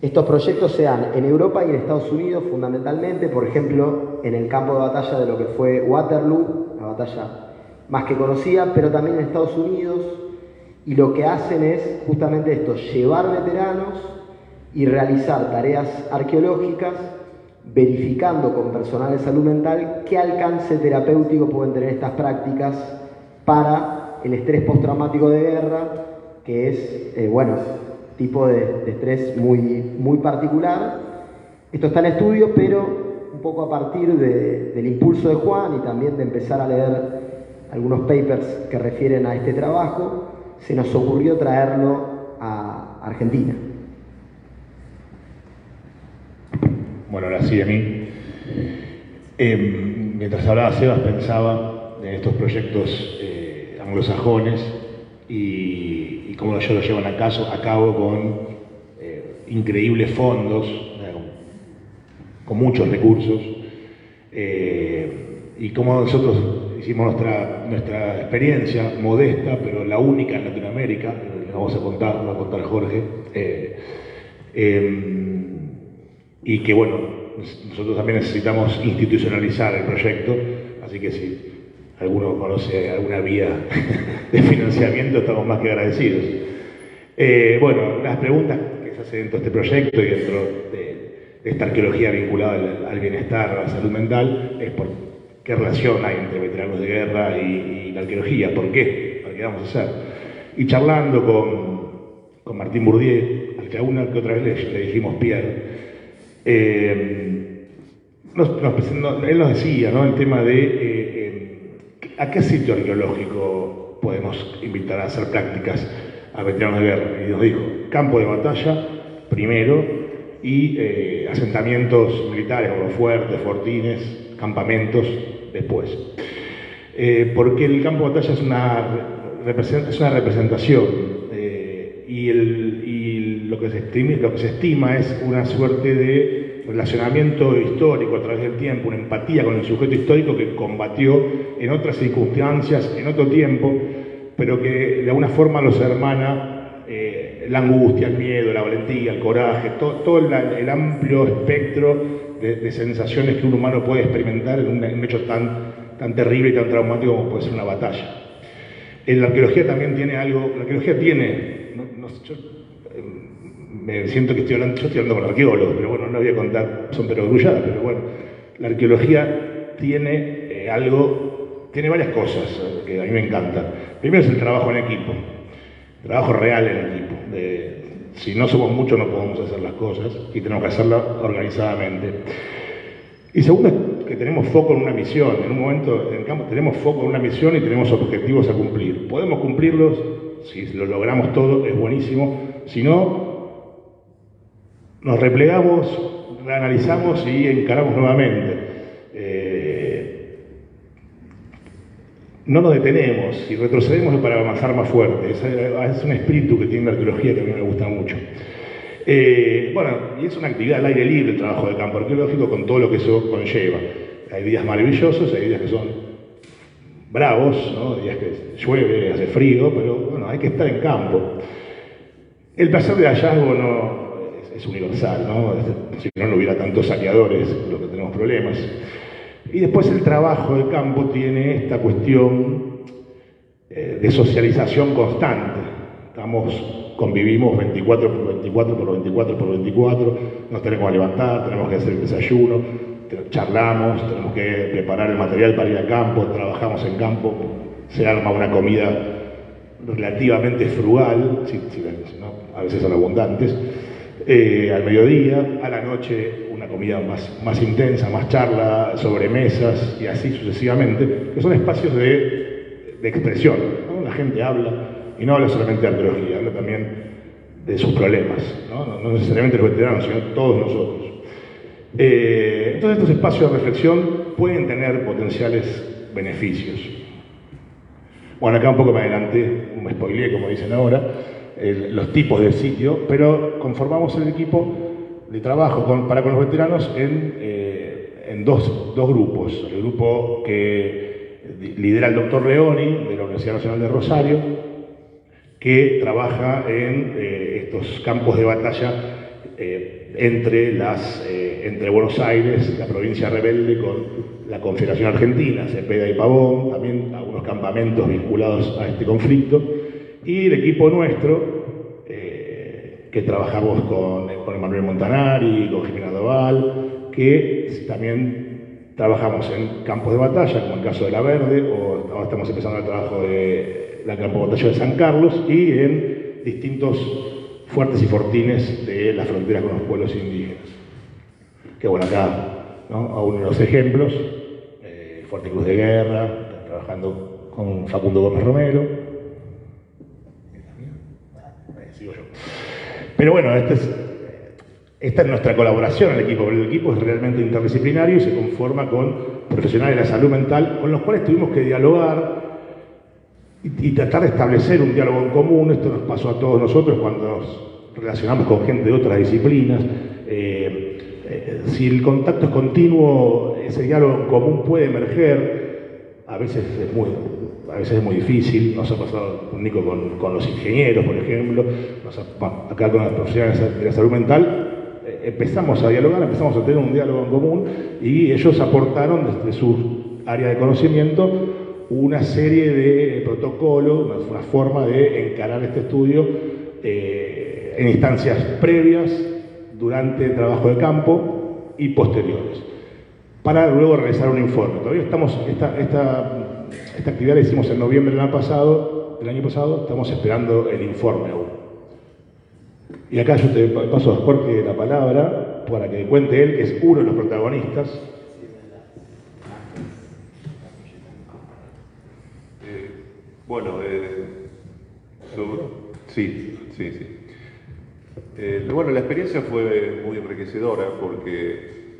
estos proyectos se dan en Europa y en Estados Unidos fundamentalmente, por ejemplo, en el campo de batalla de lo que fue Waterloo, la batalla más que conocida, pero también en Estados Unidos, y lo que hacen es justamente esto, llevar veteranos y realizar tareas arqueológicas verificando con personal de salud mental qué alcance terapéutico pueden tener estas prácticas para el estrés postraumático de guerra, que es, eh, bueno, tipo de, estrés muy, muy particular. Esto está en estudio, pero un poco a partir del impulso de Juan y también de empezar a leer algunos papers que refieren a este trabajo, se nos ocurrió traerlo a Argentina.
Bueno, ahora sí a mí. Em, mientras hablaba Sebas pensaba en estos proyectos eh, anglosajones y, cómo ellos lo llevan a, a cabo con eh, increíbles fondos, con muchos recursos, eh, y cómo nosotros hicimos nuestra, nuestra experiencia modesta, pero la única en Latinoamérica, le vamos a contar, lo va a contar Jorge. Y que bueno, nosotros también necesitamos institucionalizar el proyecto, así que si alguno conoce alguna vía de financiamiento, estamos más que agradecidos. Eh, bueno, las preguntas que se hace dentro de este proyecto y dentro de, esta arqueología vinculada al, bienestar, a la salud mental, es por qué relación hay entre veteranos de guerra y, la arqueología, por qué, para qué vamos a hacer. Y charlando con, con Martín Bourdieu, al que una que otra vez le, dijimos Pierre, eh, él nos decía ¿no? el tema de eh, eh, a qué sitio arqueológico podemos invitar a hacer prácticas a veteranos de guerra. Y nos dijo, campo de batalla primero y asentamientos militares como fuertes, fortines, campamentos después. Porque el campo de batalla es una, es una representación lo que se estima es una suerte de relacionamiento histórico a través del tiempo, una empatía con el sujeto histórico que combatió en otras circunstancias, en otro tiempo, pero que de alguna forma los hermana eh, la angustia, el miedo, la valentía, el coraje, todo, el, amplio espectro de, sensaciones que un humano puede experimentar en un, hecho tan, tan terrible y tan traumático como puede ser una batalla. La arqueología también tiene algo, la arqueología tiene, me siento que estoy hablando, yo estoy hablando con arqueólogos, pero bueno, no voy a contar, son perogrulladas, pero bueno, la arqueología tiene eh, algo, tiene varias cosas que a mí me encantan. Primero es el trabajo en equipo, trabajo real en equipo. si no somos muchos no podemos hacer las cosas y tenemos que hacerlas organizadamente. Y segundo es que tenemos foco en una misión. En un momento en el campo tenemos foco en una misión y tenemos objetivos a cumplir. Podemos cumplirlos, si lo logramos todo es buenísimo. Si no, nos replegamos, reanalizamos y encaramos nuevamente. no nos detenemos y retrocedemos para avanzar más fuerte. Es, un espíritu que tiene la arqueología que a mí me gusta mucho. Eh, bueno, y es una actividad al aire libre el trabajo de campo arqueológico con todo lo que eso conlleva. Hay días maravillosos, hay días que son bravos, ¿no? días que llueve, hace frío, pero bueno, hay que estar en campo. El placer de hallazgo no, es, universal, ¿no? si no, no hubiera tantos saqueadores, lo que tenemos problemas. Y después el trabajo de campo tiene esta cuestión eh, de socialización constante. Estamos, convivimos 24 por 24 por 24 por 24, nos tenemos que levantar, tenemos que hacer el desayuno, charlamos, tenemos que preparar el material para ir al campo, trabajamos en campo, se arma una comida relativamente frugal, a veces son abundantes, eh, al mediodía, a la noche comida más, más intensa, más charla, sobremesas y así sucesivamente, que son espacios de, de expresión. La gente habla y no habla solamente de arqueología, habla también de sus problemas, no, no necesariamente los veteranos, sino todos nosotros. Eh, entonces estos espacios de reflexión pueden tener potenciales beneficios. Bueno, acá un poco me adelanté, me spoileé como dicen ahora, los tipos de sitio, pero conformamos el equipo de trabajo para con los veteranos en, eh, en dos, dos, grupos. El grupo que lidera el doctor Leoni de la Universidad Nacional de Rosario, que trabaja en eh, estos campos de batalla eh, entre, las, entre Buenos Aires, la provincia rebelde, con la Confederación Argentina, Cepeda y Pavón, también algunos campamentos vinculados a este conflicto, y el equipo nuestro, que trabajamos con, con Manuel Montanari, con Jimena Doval, que también trabajamos en campos de batalla, como el caso de La Verde, o ahora estamos empezando el trabajo de la campo de batalla de San Carlos, y en distintos fuertes y fortines de las fronteras con los pueblos indígenas. Que bueno, acá, ¿no? a uno de los ejemplos, eh, Fuerte Cruz de Guerra, trabajando con Facundo Gómez Romero, Pero bueno, esta es nuestra colaboración el equipo, el equipo es realmente interdisciplinario y se conforma con profesionales de la salud mental con los cuales tuvimos que dialogar y, tratar de establecer un diálogo en común. Esto nos pasó a todos nosotros cuando nos relacionamos con gente de otras disciplinas. Eh, eh, si el contacto es continuo, ese diálogo en común puede emerger, a veces es muy, a veces es muy difícil, nos ha pasado Nico con, los ingenieros, por ejemplo, acá con las profesionales de la salud mental, eh, empezamos a dialogar, empezamos a tener un diálogo en común y ellos aportaron desde su área de conocimiento una serie de protocolos, una, forma de encarar este estudio eh, en instancias previas, durante el trabajo de campo y posteriores, para luego realizar un informe. Todavía estamos, esta, esta, esta actividad la hicimos en noviembre del año pasado, del año pasado, estamos esperando el informe aún. Y acá yo te paso a Jorge la palabra para que cuente él, que es uno de los protagonistas.
Eh, bueno, eh, sí, sí, sí. Eh, bueno, la experiencia fue muy enriquecedora porque,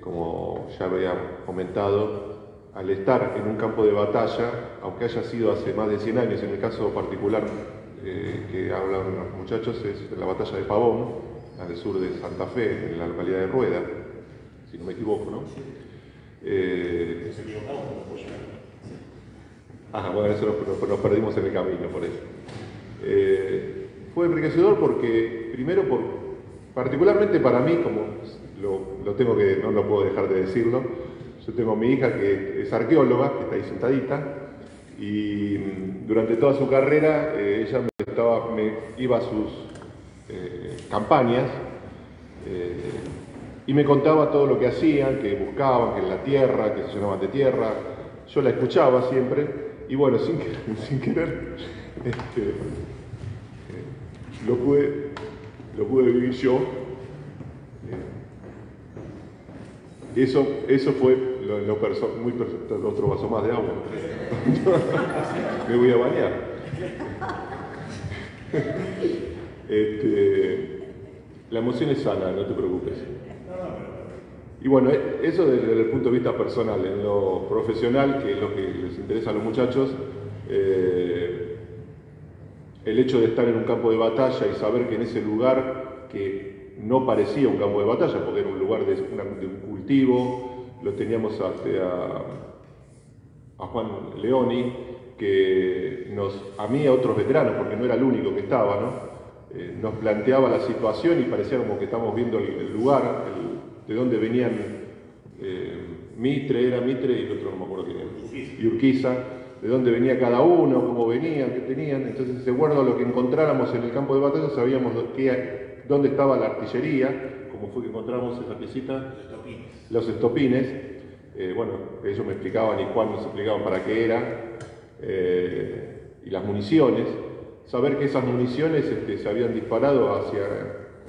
como ya había comentado, al estar en un campo de batalla, aunque haya sido hace más de 100 años, en el caso particular eh, que hablan los muchachos, es la batalla de Pavón, al sur de Santa Fe, en la localidad de Rueda, si no me equivoco, ¿no? Eh, ah, bueno, eso nos, nos, perdimos en el camino por eso. Eh, fue enriquecedor porque, primero, por, particularmente para mí, como lo, lo, tengo que, no lo puedo dejar de decirlo, yo tengo a mi hija que es arqueóloga, que está ahí sentadita, y durante toda su carrera eh, ella me, estaba, me, iba a sus eh, campañas eh, y me contaba todo lo que hacían, que buscaban, que en la tierra, que se llenaban de tierra. Yo la escuchaba siempre y bueno, sin sin querer este, lo, pude, lo pude vivir yo. Eso, eso fue lo, lo muy perfecto, otro vaso más de agua. Me voy a bañar. Este, la emoción es sana, no te preocupes. Y bueno, eso desde el punto de vista personal, en lo profesional, que es lo que les interesa a los muchachos, eh, el hecho de estar en un campo de batalla y saber que en ese lugar, que no parecía un campo de batalla, porque era un lugar de, de un cultivo, lo teníamos a, a Juan Leoni, que nos, a mí y a otros veteranos, porque no era el único que estaba, ¿no? eh, nos planteaba la situación y parecía como que estamos viendo el, el lugar, el, de dónde venían eh, Mitre, era Mitre y el otro no me acuerdo quién era, y Urquiza, de dónde venía cada uno, cómo venían, qué tenían. Entonces, de acuerdo a lo que encontráramos en el campo de batalla, sabíamos qué, dónde estaba la artillería, como fue que encontramos esa piecita, los estopines. Eh, bueno, ellos me explicaban y Juan nos explicaban para qué era, eh, y las municiones. Saber que esas municiones este, se habían disparado hacia,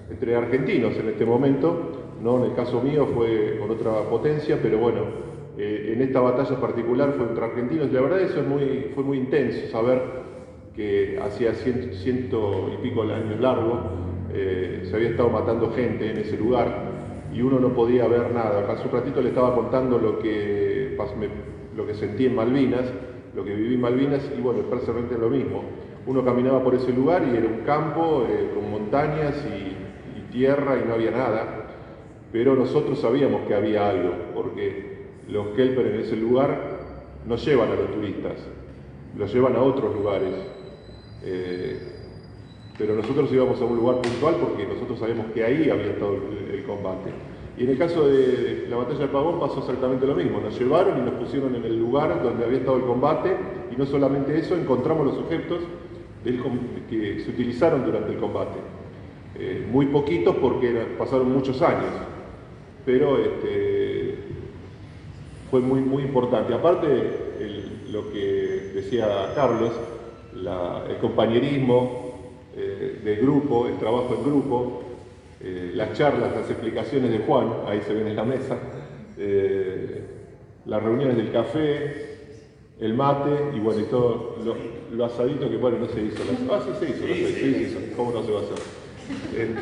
entre argentinos en este momento, no en el caso mío fue con otra potencia, pero bueno, eh, en esta batalla particular fue entre argentinos, y la verdad eso es muy, fue muy intenso, saber que hacía ciento, ciento y pico años largo se había estado matando gente en ese lugar y uno no podía ver nada. Hace un ratito le estaba contando lo que, lo que sentí en Malvinas, lo que viví en Malvinas y bueno, es prácticamente lo mismo. Uno caminaba por ese lugar y era un campo eh, con montañas y, y tierra y no había nada, pero nosotros sabíamos que había algo, porque los kelper en ese lugar no llevan a los turistas, los llevan a otros lugares. Eh, pero nosotros íbamos a un lugar puntual porque nosotros sabíamos que ahí había estado el, combate. Y en el caso de la batalla de Pavón pasó exactamente lo mismo. Nos llevaron y nos pusieron en el lugar donde había estado el combate y no solamente eso, encontramos los objetos del, que se utilizaron durante el combate. Eh, muy poquitos porque pasaron muchos años, pero este, fue muy, muy importante. Aparte, el, lo que decía Carlos, el compañerismo del grupo, el trabajo en grupo, eh, las charlas, las explicaciones de Juan, ahí se ven en la mesa, eh, las reuniones del café, el mate y bueno, y todo lo, asadito que bueno, no se hizo. ah, sí se hizo, sí, sí, sí, sí, ¿cómo no se va a hacer? Este,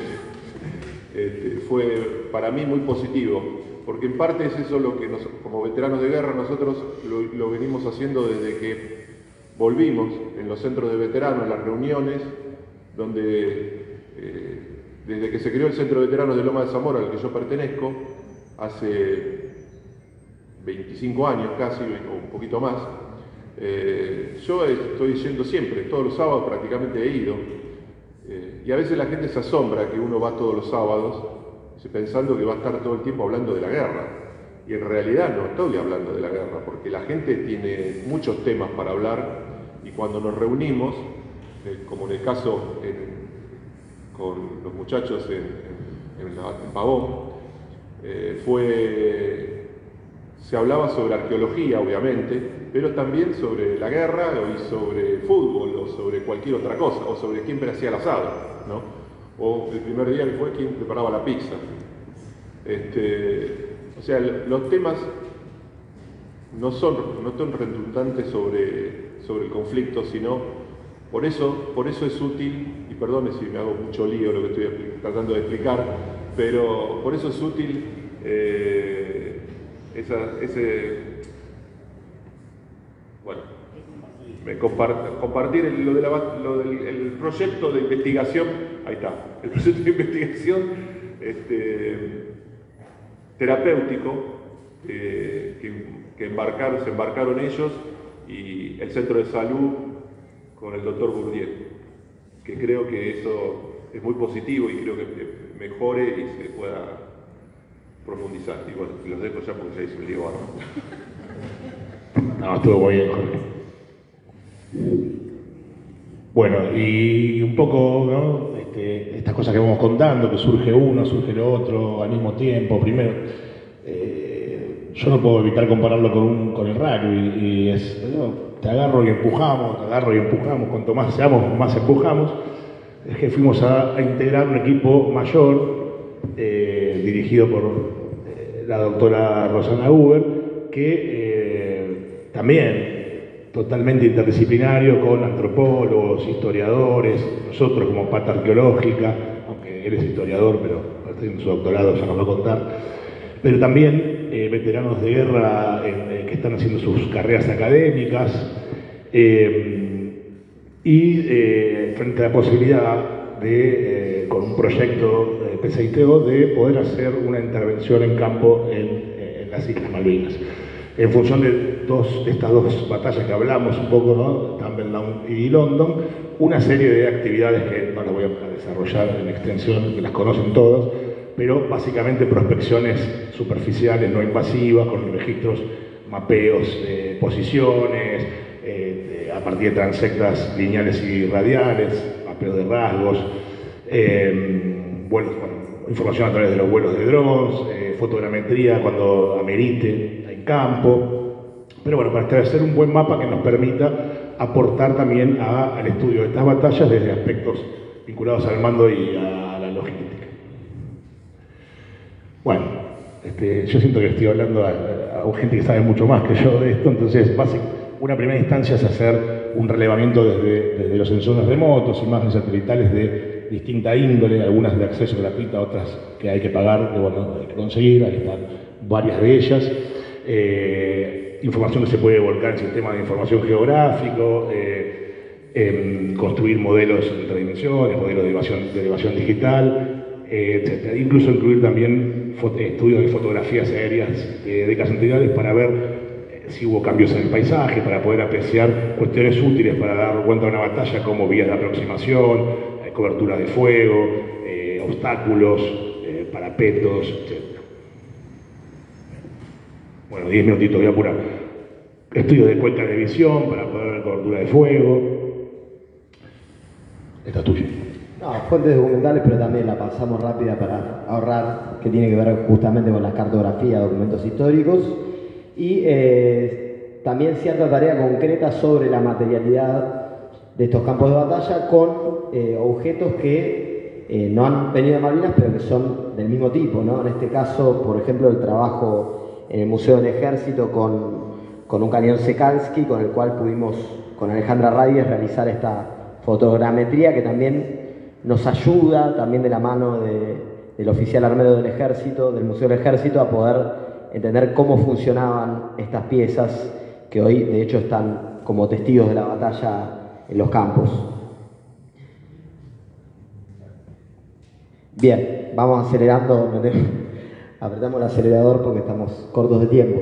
este, fue para mí muy positivo, porque en parte es eso lo que nos, como veteranos de guerra nosotros lo venimos haciendo desde que volvimos en los centros de veteranos, las reuniones, donde eh, desde que se creó el Centro de Veteranos de Loma de Zamora, al que yo pertenezco, hace 25 años casi, o un poquito más, eh, yo estoy yendo siempre, todos los sábados prácticamente he ido, eh, y a veces la gente se asombra que uno va todos los sábados pensando que va a estar todo el tiempo hablando de la guerra. Y en realidad no estoy hablando de la guerra, porque la gente tiene muchos temas para hablar y cuando nos reunimos, eh, como en el caso en, con los muchachos en, en, Pavón, eh, fue, se hablaba sobre arqueología, obviamente, pero también sobre la guerra y sobre fútbol o sobre cualquier otra cosa, o sobre quién hacía el asado, ¿no? o el primer día que fue quien preparaba la pizza. Este, o sea, los temas no son, no son redundantes sobre, sobre el conflicto, sino por eso, por eso es útil, y perdone si me hago mucho lío lo que estoy tratando de explicar, pero por eso es útil eh, ese, bueno, compartir lo, del proyecto de investigación, ahí está, el proyecto de investigación este, terapéutico eh, que, embarcaron, se embarcaron ellos y el centro de salud con el doctor Bourdieu, que creo que eso es muy positivo y creo que mejore y se pueda profundizar. Y los dejo ya porque ya hice el lío
No, estuvo muy bien, Jorge. Bueno, y un poco, ¿no? Este, estas cosas que vamos contando, que surge uno, surge el otro al mismo tiempo. Primero, eh, yo no puedo evitar compararlo con, con el rugby, y es, te agarro y empujamos, te agarro y empujamos, cuanto más seamos, más empujamos. Es que fuimos a, integrar un equipo mayor, eh, dirigido por eh, la doctora Rosana Uber, que eh, también totalmente interdisciplinario, con antropólogos, historiadores, nosotros como pata arqueológica, aunque él es historiador, pero en su doctorado ya nos va a contar, pero también eh, veteranos de guerra eh, que están haciendo sus carreras académicas, eh, y frente a la posibilidad de, con un proyecto PCITO, de poder hacer una intervención en campo en, las Islas Malvinas. En función de, dos, estas dos batallas que hablamos un poco, ¿no? y London, una serie de actividades que no las voy a desarrollar en extensión, que las conocen todos, pero básicamente prospecciones superficiales, no invasivas, con registros, mapeos de posiciones, eh, a partir de transectas lineales y radiales, mapeo de rasgos, eh, información a través de los vuelos de drones, eh, fotogrametría cuando amerite en campo, pero bueno, para establecer un buen mapa que nos permita aportar también al estudio de estas batallas desde aspectos vinculados al mando y a la logística. Bueno, este, yo siento que estoy hablando a, gente que sabe mucho más que yo de esto, entonces una primera instancia es hacer un relevamiento desde, los sensores remotos, imágenes satelitales de distinta índole, algunas de acceso gratuito, otras que hay que pagar, que bueno, hay que conseguir, ahí están varias de ellas. Eh, información que se puede volcar en sistemas de información geográfico, eh, construir modelos en tres dimensiones, modelos de elevación, digital, eh, Incluso incluir también estudios de fotografías aéreas de décadas anteriores para ver eh, si hubo cambios en el paisaje, para poder apreciar cuestiones útiles para dar cuenta de una batalla como vías de aproximación, eh, cobertura de fuego, obstáculos, parapetos, etc. Bueno, 10 minutitos, voy a apurar. Estudios de cuenca de visión para poder ver cobertura de fuego. Esta tuya.
No, fuentes documentales, pero también la pasamos rápida para ahorrar, que tiene que ver justamente con la cartografía, documentos históricos, y eh, también cierta tarea concreta sobre la materialidad de estos campos de batalla con eh, objetos que eh, no han venido de Malvinas, pero que son del mismo tipo. ¿no? En este caso, por ejemplo, el trabajo en el Museo del Ejército con, con un cañón Sekalski, con el cual pudimos con Alejandra Reyes realizar esta fotogrametría que también nos ayuda también de la mano del oficial armero del ejército, del Museo del Ejército, a poder entender cómo funcionaban estas piezas que hoy de hecho están como testigos de la batalla en los campos. Bien, vamos acelerando, apretamos el acelerador porque estamos cortos de tiempo.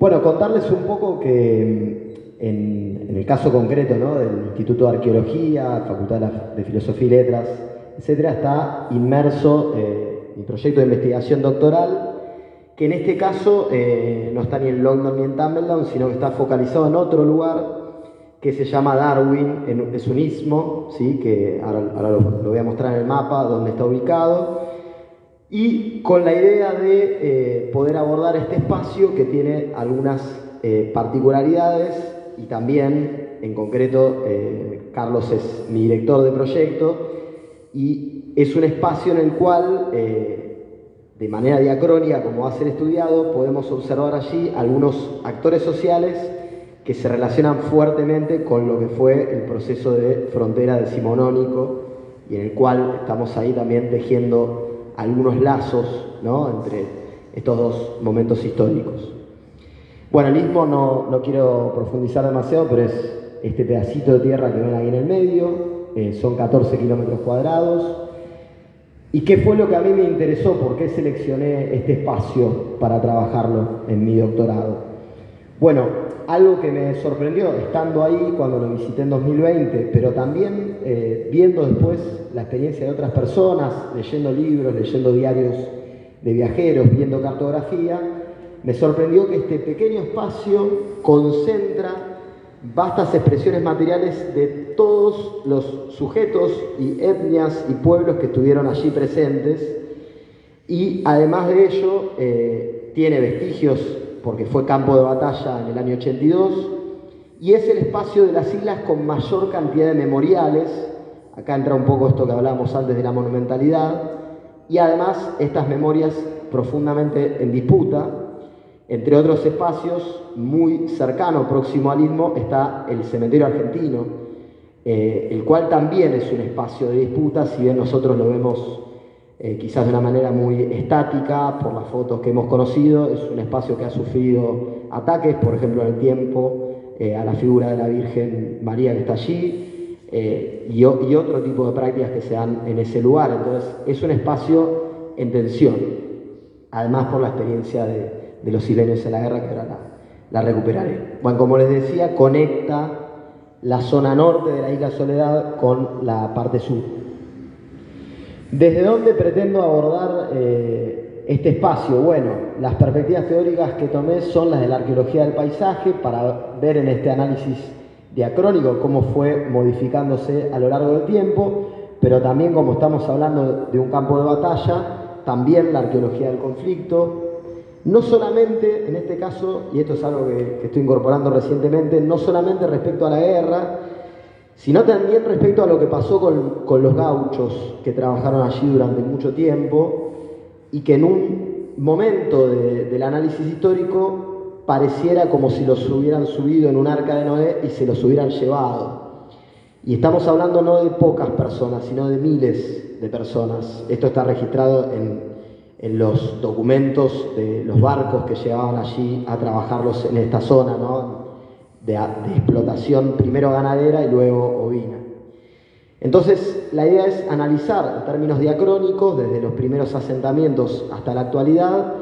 Bueno, contarles un poco que en el caso concreto del Instituto de Arqueología, Facultad de Filosofía y Letras, etcétera, está inmerso eh, mi proyecto de investigación doctoral, que en este caso eh, no está ni en London ni en Tumbledown, sino que está focalizado en otro lugar, que se llama Darwin, es un istmo, ¿sí? que ahora, lo, voy a mostrar en el mapa donde está ubicado, y con la idea de eh, poder abordar este espacio que tiene algunas eh, particularidades y también, en concreto, eh, Carlos es mi director de proyecto y es un espacio en el cual, de manera diacrónica, como va a ser estudiado, podemos observar allí algunos actores sociales que se relacionan fuertemente con lo que fue el proceso de frontera decimonónico y en el cual estamos ahí también tejiendo algunos lazos entre estos dos momentos históricos. Bueno, el istmo no, no, quiero profundizar demasiado, pero es este pedacito de tierra que ven ahí en el medio, eh, son 14 kilómetros cuadrados. ¿Y qué fue lo que a mí me interesó? ¿Por qué seleccioné este espacio para trabajarlo en mi doctorado? Bueno, algo que me sorprendió estando ahí cuando lo visité en 2020, pero también eh, viendo después la experiencia de otras personas, leyendo libros, leyendo diarios de viajeros, viendo cartografía, me sorprendió que este pequeño espacio concentra vastas expresiones materiales de todos los sujetos y etnias y pueblos que estuvieron allí presentes. Y además de ello eh, tiene vestigios porque fue campo de batalla en el año 82, y es el espacio de las islas con mayor cantidad de memoriales, acá entra un poco esto que hablábamos antes de la monumentalidad, y además estas memorias profundamente en disputa, entre otros espacios muy cercano, próximo al istmo, está el cementerio argentino, eh, el cual también es un espacio de disputa, si bien nosotros lo vemos eh, quizás de una manera muy estática por las fotos que hemos conocido. Es un espacio que ha sufrido ataques, por ejemplo, en el tiempo, eh, a la figura de la Virgen María que está allí, eh, y, otro tipo de prácticas que se dan en ese lugar. Entonces, es un espacio en tensión, además por la experiencia de, los silenios en la guerra, que ahora la, la recuperaré. Bueno, como les decía, conecta la zona norte de la isla Soledad con la parte sur. ¿Desde dónde pretendo abordar eh, este espacio? Bueno, las perspectivas teóricas que tomé son las de la arqueología del paisaje para ver en este análisis diacrónico cómo fue modificándose a lo largo del tiempo, pero también como estamos hablando de un campo de batalla, también la arqueología del conflicto, no solamente, en este caso, y esto es algo que, estoy incorporando recientemente, no solamente respecto a la guerra, sino también respecto a lo que pasó con, los gauchos que trabajaron allí durante mucho tiempo y que en un momento del análisis histórico pareciera como si los hubieran subido en un arca de Noé y se los hubieran llevado. Y estamos hablando no de pocas personas, sino de miles de personas. Esto está registrado en, los documentos de los barcos que llegaban allí a trabajarlos en esta zona, ¿no? de, explotación primero ganadera y luego ovina. Entonces, la idea es analizar en términos diacrónicos, desde los primeros asentamientos hasta la actualidad,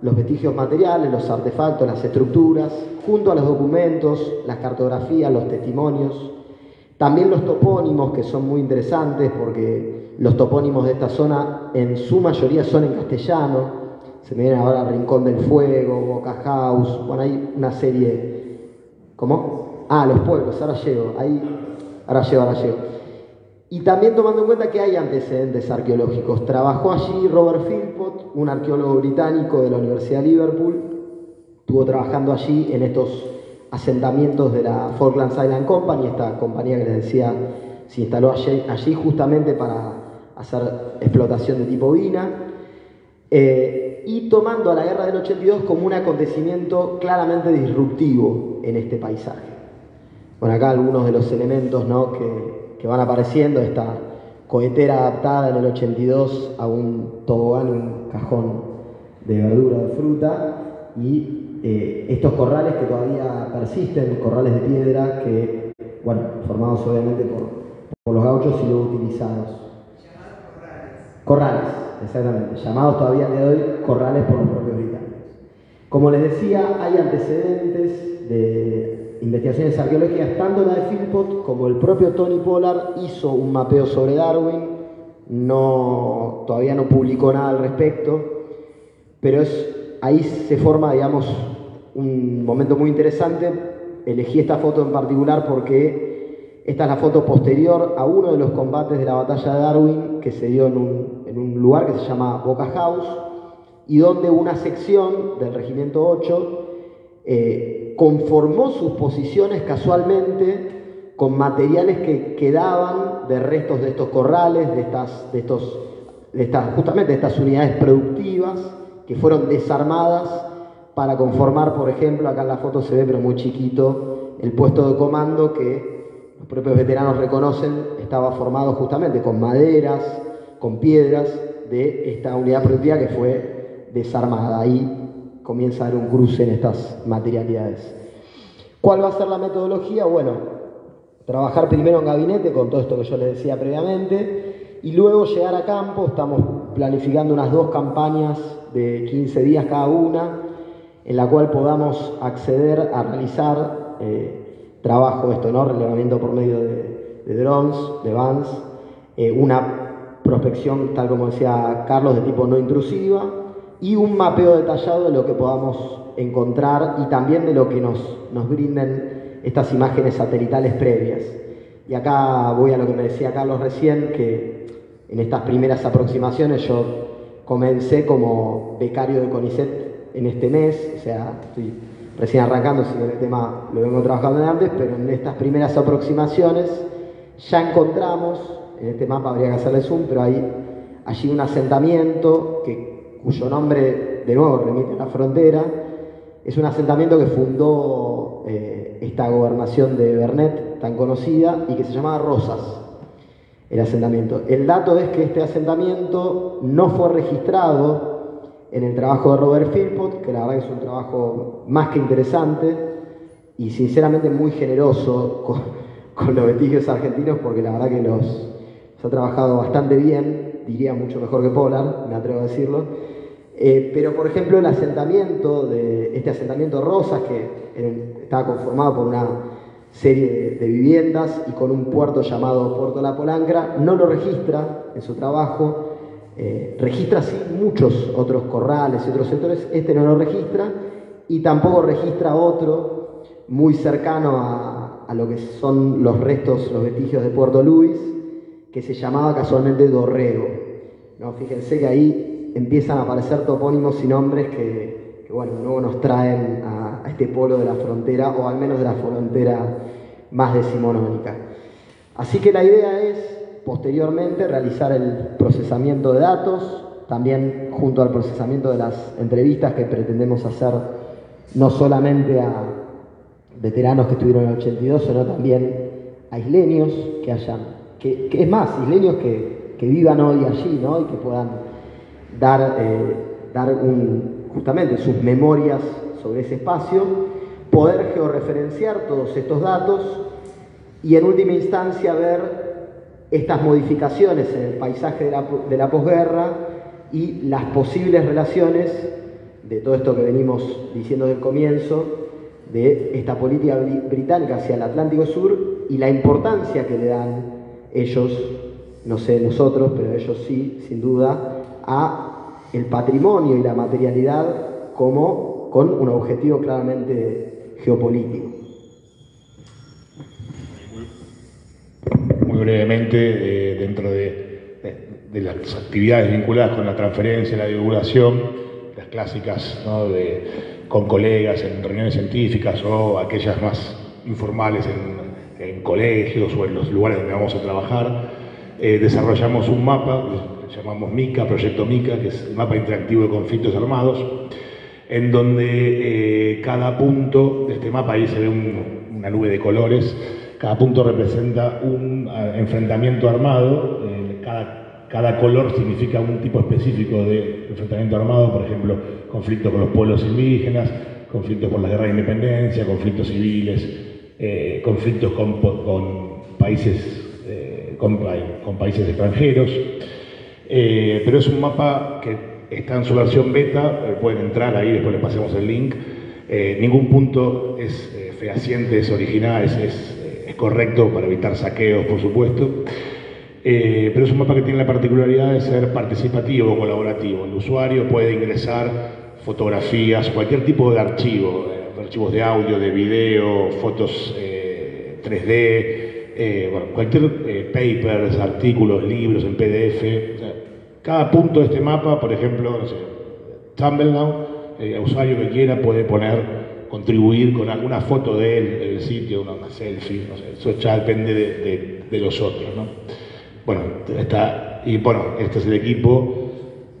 los vestigios materiales, los artefactos, las estructuras, junto a los documentos, las cartografías, los testimonios, también los topónimos, que son muy interesantes porque los topónimos de esta zona en su mayoría son en castellano, se me viene ahora Rincón del Fuego, Boca House, bueno, hay una serie ¿Cómo? Ah, los pueblos, ahora llego, ahí, ahora llego, ahora llego. Y también tomando en cuenta que hay antecedentes arqueológicos. Trabajó allí Robert Philpott, un arqueólogo británico de la Universidad de Liverpool. Estuvo trabajando allí en estos asentamientos de la Falklands Island Company, esta compañía que les decía se instaló allí, allí justamente para hacer explotación de tipo vina. Eh, y tomando a la guerra del 82 como un acontecimiento claramente disruptivo en este paisaje. Bueno, acá algunos de los elementos que, que, van apareciendo, esta cohetera adaptada en el 82 a un tobogán, un cajón de verdura, de fruta, y eh, estos corrales que todavía persisten, corrales de piedra que, bueno, formados obviamente por, por los gauchos y luego utilizados. Corrales, exactamente, llamados todavía de hoy corrales por los propios británicos. Como les decía, hay antecedentes de investigaciones arqueológicas, tanto la de Philpott como el propio Tony Pollard hizo un mapeo sobre Darwin, no, todavía no publicó nada al respecto, pero es, ahí se forma, digamos, un momento muy interesante elegí esta foto en particular porque esta es la foto posterior a uno de los combates de la batalla de Darwin que se dio en un, en un lugar que se llama Boca House y donde una sección del Regimiento 8 eh, conformó sus posiciones casualmente con materiales que quedaban de restos de estos corrales, de estas, de estos, de estas, justamente de estas unidades productivas que fueron desarmadas para conformar, por ejemplo, acá en la foto se ve pero muy chiquito, el puesto de comando que los propios veteranos reconocen estaba formado justamente con maderas, con piedras de esta unidad productiva que fue desarmada. Ahí comienza a haber un cruce en estas materialidades. ¿Cuál va a ser la metodología? Bueno, trabajar primero en gabinete con todo esto que yo les decía previamente y luego llegar a campo. Estamos planificando unas dos campañas de 15 días cada una en la cual podamos acceder a realizar eh, trabajo, esto, ¿no? relevamiento por medio de, drones, de vans, eh, una prospección, tal como decía Carlos, de tipo no intrusiva y un mapeo detallado de lo que podamos encontrar y también de lo que nos, nos brinden estas imágenes satelitales previas. Y acá voy a lo que me decía Carlos recién, que en estas primeras aproximaciones yo comencé como becario de CONICET en este mes, o sea, estoy recién arrancando, si el tema lo vengo trabajando de antes, pero en estas primeras aproximaciones ya encontramos, en este mapa habría que hacerle zoom, pero hay allí un asentamiento que, cuyo nombre de nuevo remite a la frontera, es un asentamiento que fundó eh, esta gobernación de Bernet tan conocida y que se llamaba Rosas, el asentamiento. El dato es que este asentamiento no fue registrado en el trabajo de Robert Philpott, que la verdad es un trabajo más que interesante y sinceramente muy generoso con, los vestigios argentinos, porque la verdad que los, ha trabajado bastante bien, diría mucho mejor que Polar, me atrevo a decirlo. Eh, pero por ejemplo el asentamiento de este asentamiento Rosas, que estaba conformado por una serie de, viviendas y con un puerto llamado Puerto La Polancra, no lo registra en su trabajo eh, registra sí muchos otros corrales y otros sectores, este no lo registra y tampoco registra otro muy cercano a, lo que son los restos, los vestigios de Puerto Luis, que se llamaba casualmente Dorrego. ¿no? Fíjense que ahí empiezan a aparecer topónimos y nombres que, bueno, luego nos traen a, a, este polo de la frontera, o al menos de la frontera más decimonónica. Así que la idea es posteriormente realizar el procesamiento de datos, también junto al procesamiento de las entrevistas que pretendemos hacer no solamente a veteranos que estuvieron en el 82, sino también a isleños que hayan, que, es más, isleños que, vivan hoy allí ¿no? y que puedan dar, eh, dar justamente sus memorias sobre ese espacio, poder georreferenciar todos estos datos y en última instancia ver estas modificaciones en el paisaje de la, posguerra y las posibles relaciones de todo esto que venimos diciendo del comienzo, de esta política británica hacia el Atlántico Sur y la importancia que le dan ellos, no sé nosotros, pero ellos sí, sin duda, a el patrimonio y la materialidad como con un objetivo claramente geopolítico.
Brevemente eh, dentro de, las actividades vinculadas con la transferencia, la divulgación, las clásicas con colegas en reuniones científicas o aquellas más informales en, colegios o en los lugares donde vamos a trabajar. Eh, desarrollamos un mapa, que llamamos MICA, Proyecto MICA, que es el mapa interactivo de conflictos armados, en donde eh, cada punto de este mapa, ahí se ve una nube de colores, cada punto representa un eh, enfrentamiento armado, eh, cada, color significa un tipo específico de enfrentamiento armado, por ejemplo, conflictos con los pueblos indígenas, conflictos por la guerra de independencia, conflictos civiles, eh, conflictos con, países, con, países extranjeros. pero es un mapa que está en su versión beta, pueden entrar ahí, después les pasemos el link. ningún punto es fehaciente, es original, es correcto para evitar saqueos, por supuesto. Eh, pero es un mapa que tiene la particularidad de ser participativo, colaborativo. El usuario puede ingresar fotografías, cualquier tipo de archivo, eh, archivos de audio, de video, fotos 3D, bueno, cualquier papers, artículos, libros en PDF. cada punto de este mapa, por ejemplo, no sé, el usuario que quiera puede poner contribuir con alguna foto de él del sitio, una, selfie, no sé, eso ya depende de, de los otros. ¿no? Bueno, está, y bueno, este es el equipo,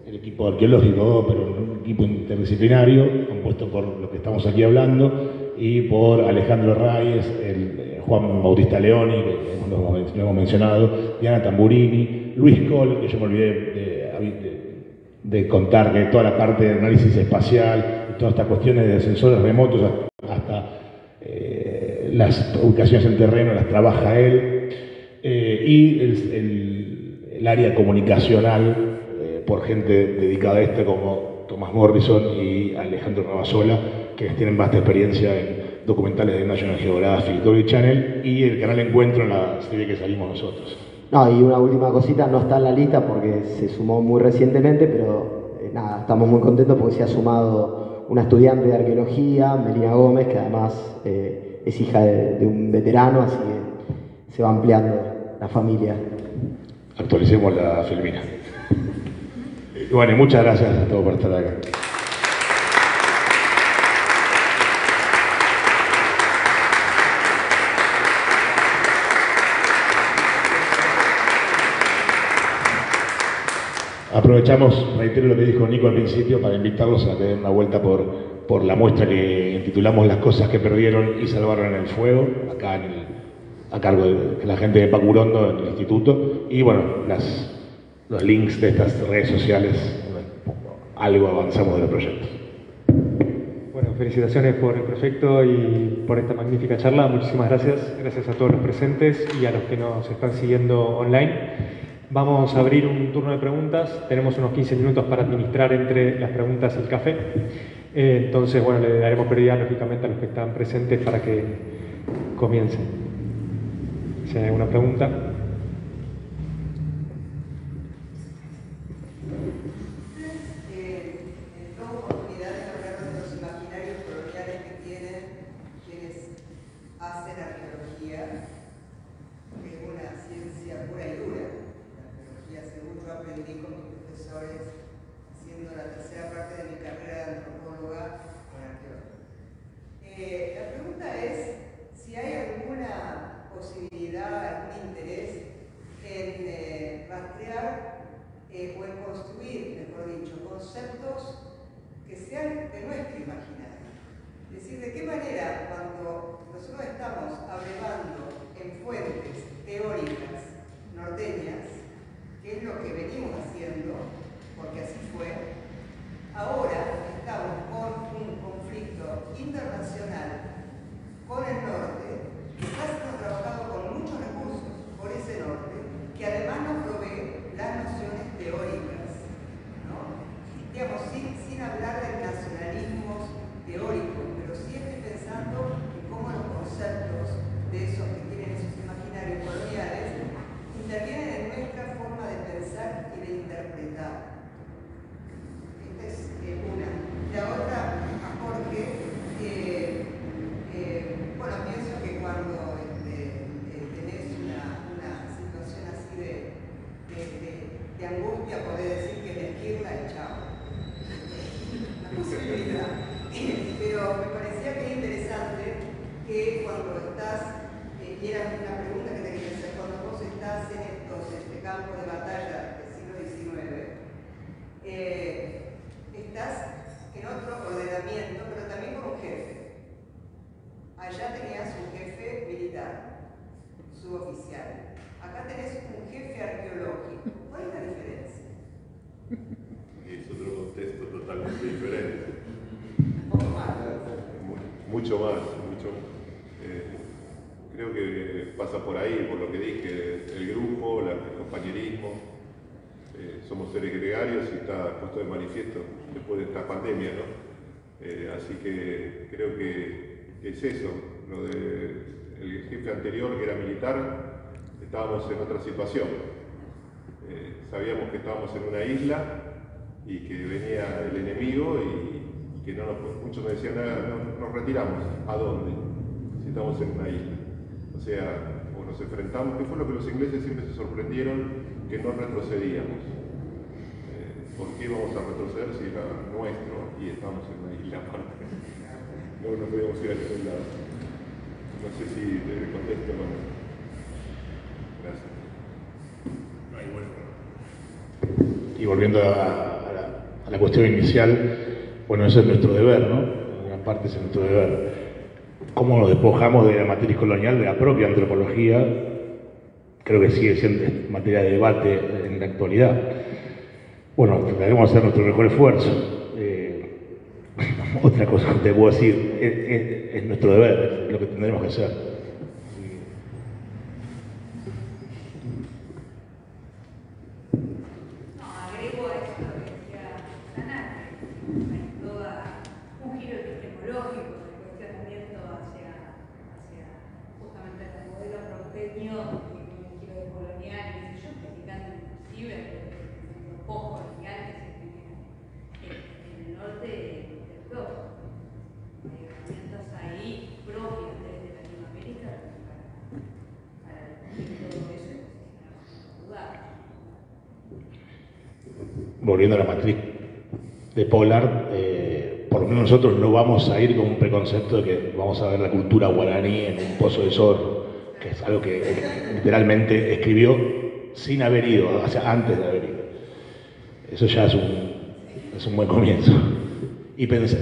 el equipo arqueológico, pero un equipo interdisciplinario, compuesto por lo que estamos aquí hablando, y por Alejandro Reyes, el, eh, Juan Bautista Leoni, que lo hemos mencionado, Diana Tamburini, Luis Col, que yo me olvidé de, contar que toda la parte de análisis espacial, todas estas cuestiones de sensores remotos hasta eh, las ubicaciones en terreno las trabaja él. Eh, y el, área comunicacional eh, por gente dedicada a esto como Tomás Morrison y Alejandro Navasola, que tienen vasta experiencia en documentales de National Geographic, Discovery Channel y el canal Encuentro en la serie que salimos nosotros.
No, y una última cosita, no está en la lista porque se sumó muy recientemente, pero nada, estamos muy contentos porque se ha sumado una estudiante de arqueología, Melina Gómez, que además es hija de, de un veterano, así que se va ampliando la familia.
Actualicemos la filmina. Y bueno, muchas gracias a todos por estar acá. Aprovechamos, reitero lo que dijo Nico al principio, para invitarlos a que den una vuelta por, por la muestra que intitulamos Las cosas que perdieron y salvaron en el fuego, acá a cargo de la gente de Pacurondo en el instituto y bueno, las, los links de estas redes sociales, algo avanzamos del proyecto.
Bueno, felicitaciones por el proyecto y por esta magnífica charla. Muchísimas gracias. Gracias a todos los presentes y a los que nos están siguiendo online. Vamos a abrir un turno de preguntas. Tenemos unos 15 minutos para administrar entre las preguntas el café. Eh, entonces, bueno, le daremos prioridad lógicamente a los que están presentes para que comiencen. Si hay alguna pregunta. de nuestro imaginario. Es decir, de qué manera cuando nosotros estamos abrevando en fuentes teóricas norteñas, que es lo que venimos haciendo, porque así fue, ahora estamos con un conflicto internacional con el norte
eso, lo del jefe anterior que era militar, estábamos en otra situación. Eh, sabíamos que estábamos en una isla y que venía el enemigo y, que no muchos me decían, ah, nos retiramos, ¿a dónde? Si estamos en una isla. O sea, o nos enfrentamos, que fue lo que los ingleses siempre se sorprendieron, que no retrocedíamos. Eh, ¿Por qué vamos a retroceder si era nuestro y estamos en una isla aparte? No, no podíamos ir a ningún lado. No sé si te contesto o no. Gracias.
Y volviendo a, la, cuestión inicial, bueno, eso es nuestro deber, ¿no? En gran parte es nuestro deber. ¿Cómo nos despojamos de la matriz colonial, de la propia antropología? Creo que sigue siendo materia de debate en la actualidad. Bueno, trataremos de hacer nuestro mejor esfuerzo. Otra cosa puedo decir, es, es nuestro deber, es lo que tendremos que hacer. volviendo a la matriz de Polar, eh, por lo menos nosotros no a ir con un preconcepto de que vamos a ver la cultura guaraní en un pozo de sol, que es algo que literalmente escribió sin haber ido, o antes de haber ido. Eso ya es un, es un buen comienzo. Y pensé,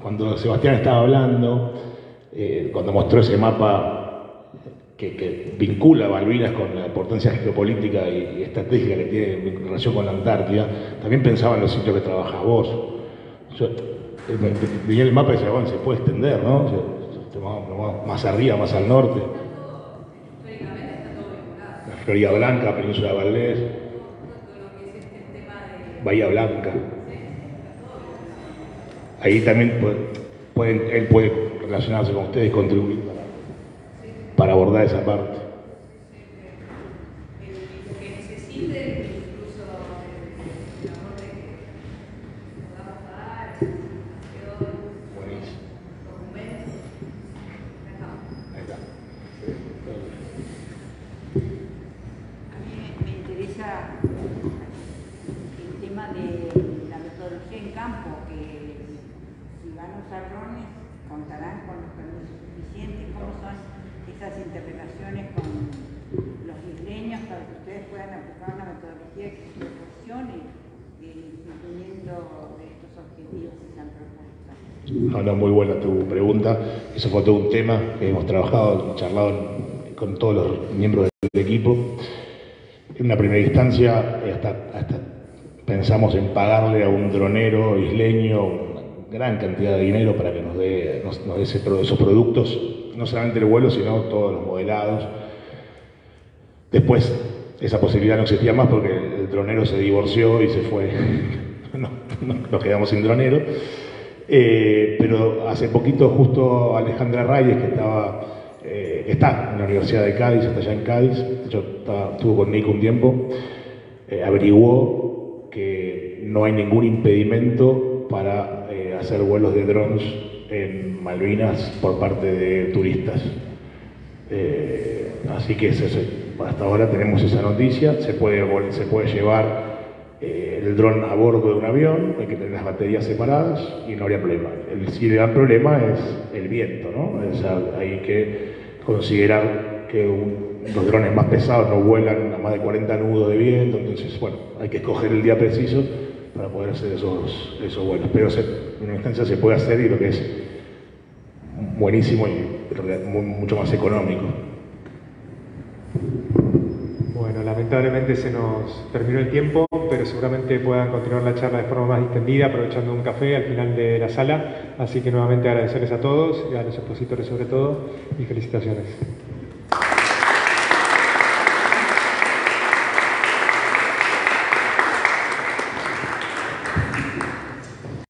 cuando Sebastián estaba hablando, eh, cuando mostró ese mapa que, vincula a Malvinas con la importancia geopolítica y, estratégica que tiene en relación con la Antártida, también pensaba en los sitios que trabajas vos. Vi el mapa y decía, bueno, se puede extender, ¿no? más arriba, más al norte. La Florida Blanca, Península de Valdés, Bahía Blanca. Ahí también puede, él puede relacionarse con ustedes y contribuir para abordar esa parte. Fue todo un tema que hemos trabajado, charlado con todos los miembros del equipo. En una primera instancia, hasta, pensamos en pagarle a un dronero isleño una gran cantidad de dinero para que nos dé, esos productos, no solamente el vuelo, sino todos los modelados. Después, esa posibilidad no existía más porque el dronero se divorció y se fue. nos quedamos sin dronero. Eh, pero hace poquito justo Alejandra Reyes, que estaba, eh, está en la Universidad de Cádiz, está allá en Cádiz, yo estuvo con Nico un tiempo, eh, averiguó que no hay ningún impedimento para hacer vuelos de drones en Malvinas por parte de turistas. así que hasta ahora tenemos esa noticia, se puede, se puede llevar el dron a bordo de un avión, hay que tener las baterías separadas y no habría problema. El, si gran problema es el viento, ¿no? hay que considerar que los drones más pesados no vuelan a más de 40 nudos de viento, entonces, bueno, hay que escoger el día preciso para poder hacer esos, esos vuelos. Pero en una instancia se puede hacer y lo que es buenísimo y mucho más económico.
Lamentablemente se nos terminó el tiempo, pero seguramente puedan continuar la charla de forma más distendida, aprovechando un café al final de la sala. Así que nuevamente agradecerles a todos, y a los expositores sobre todo, y felicitaciones.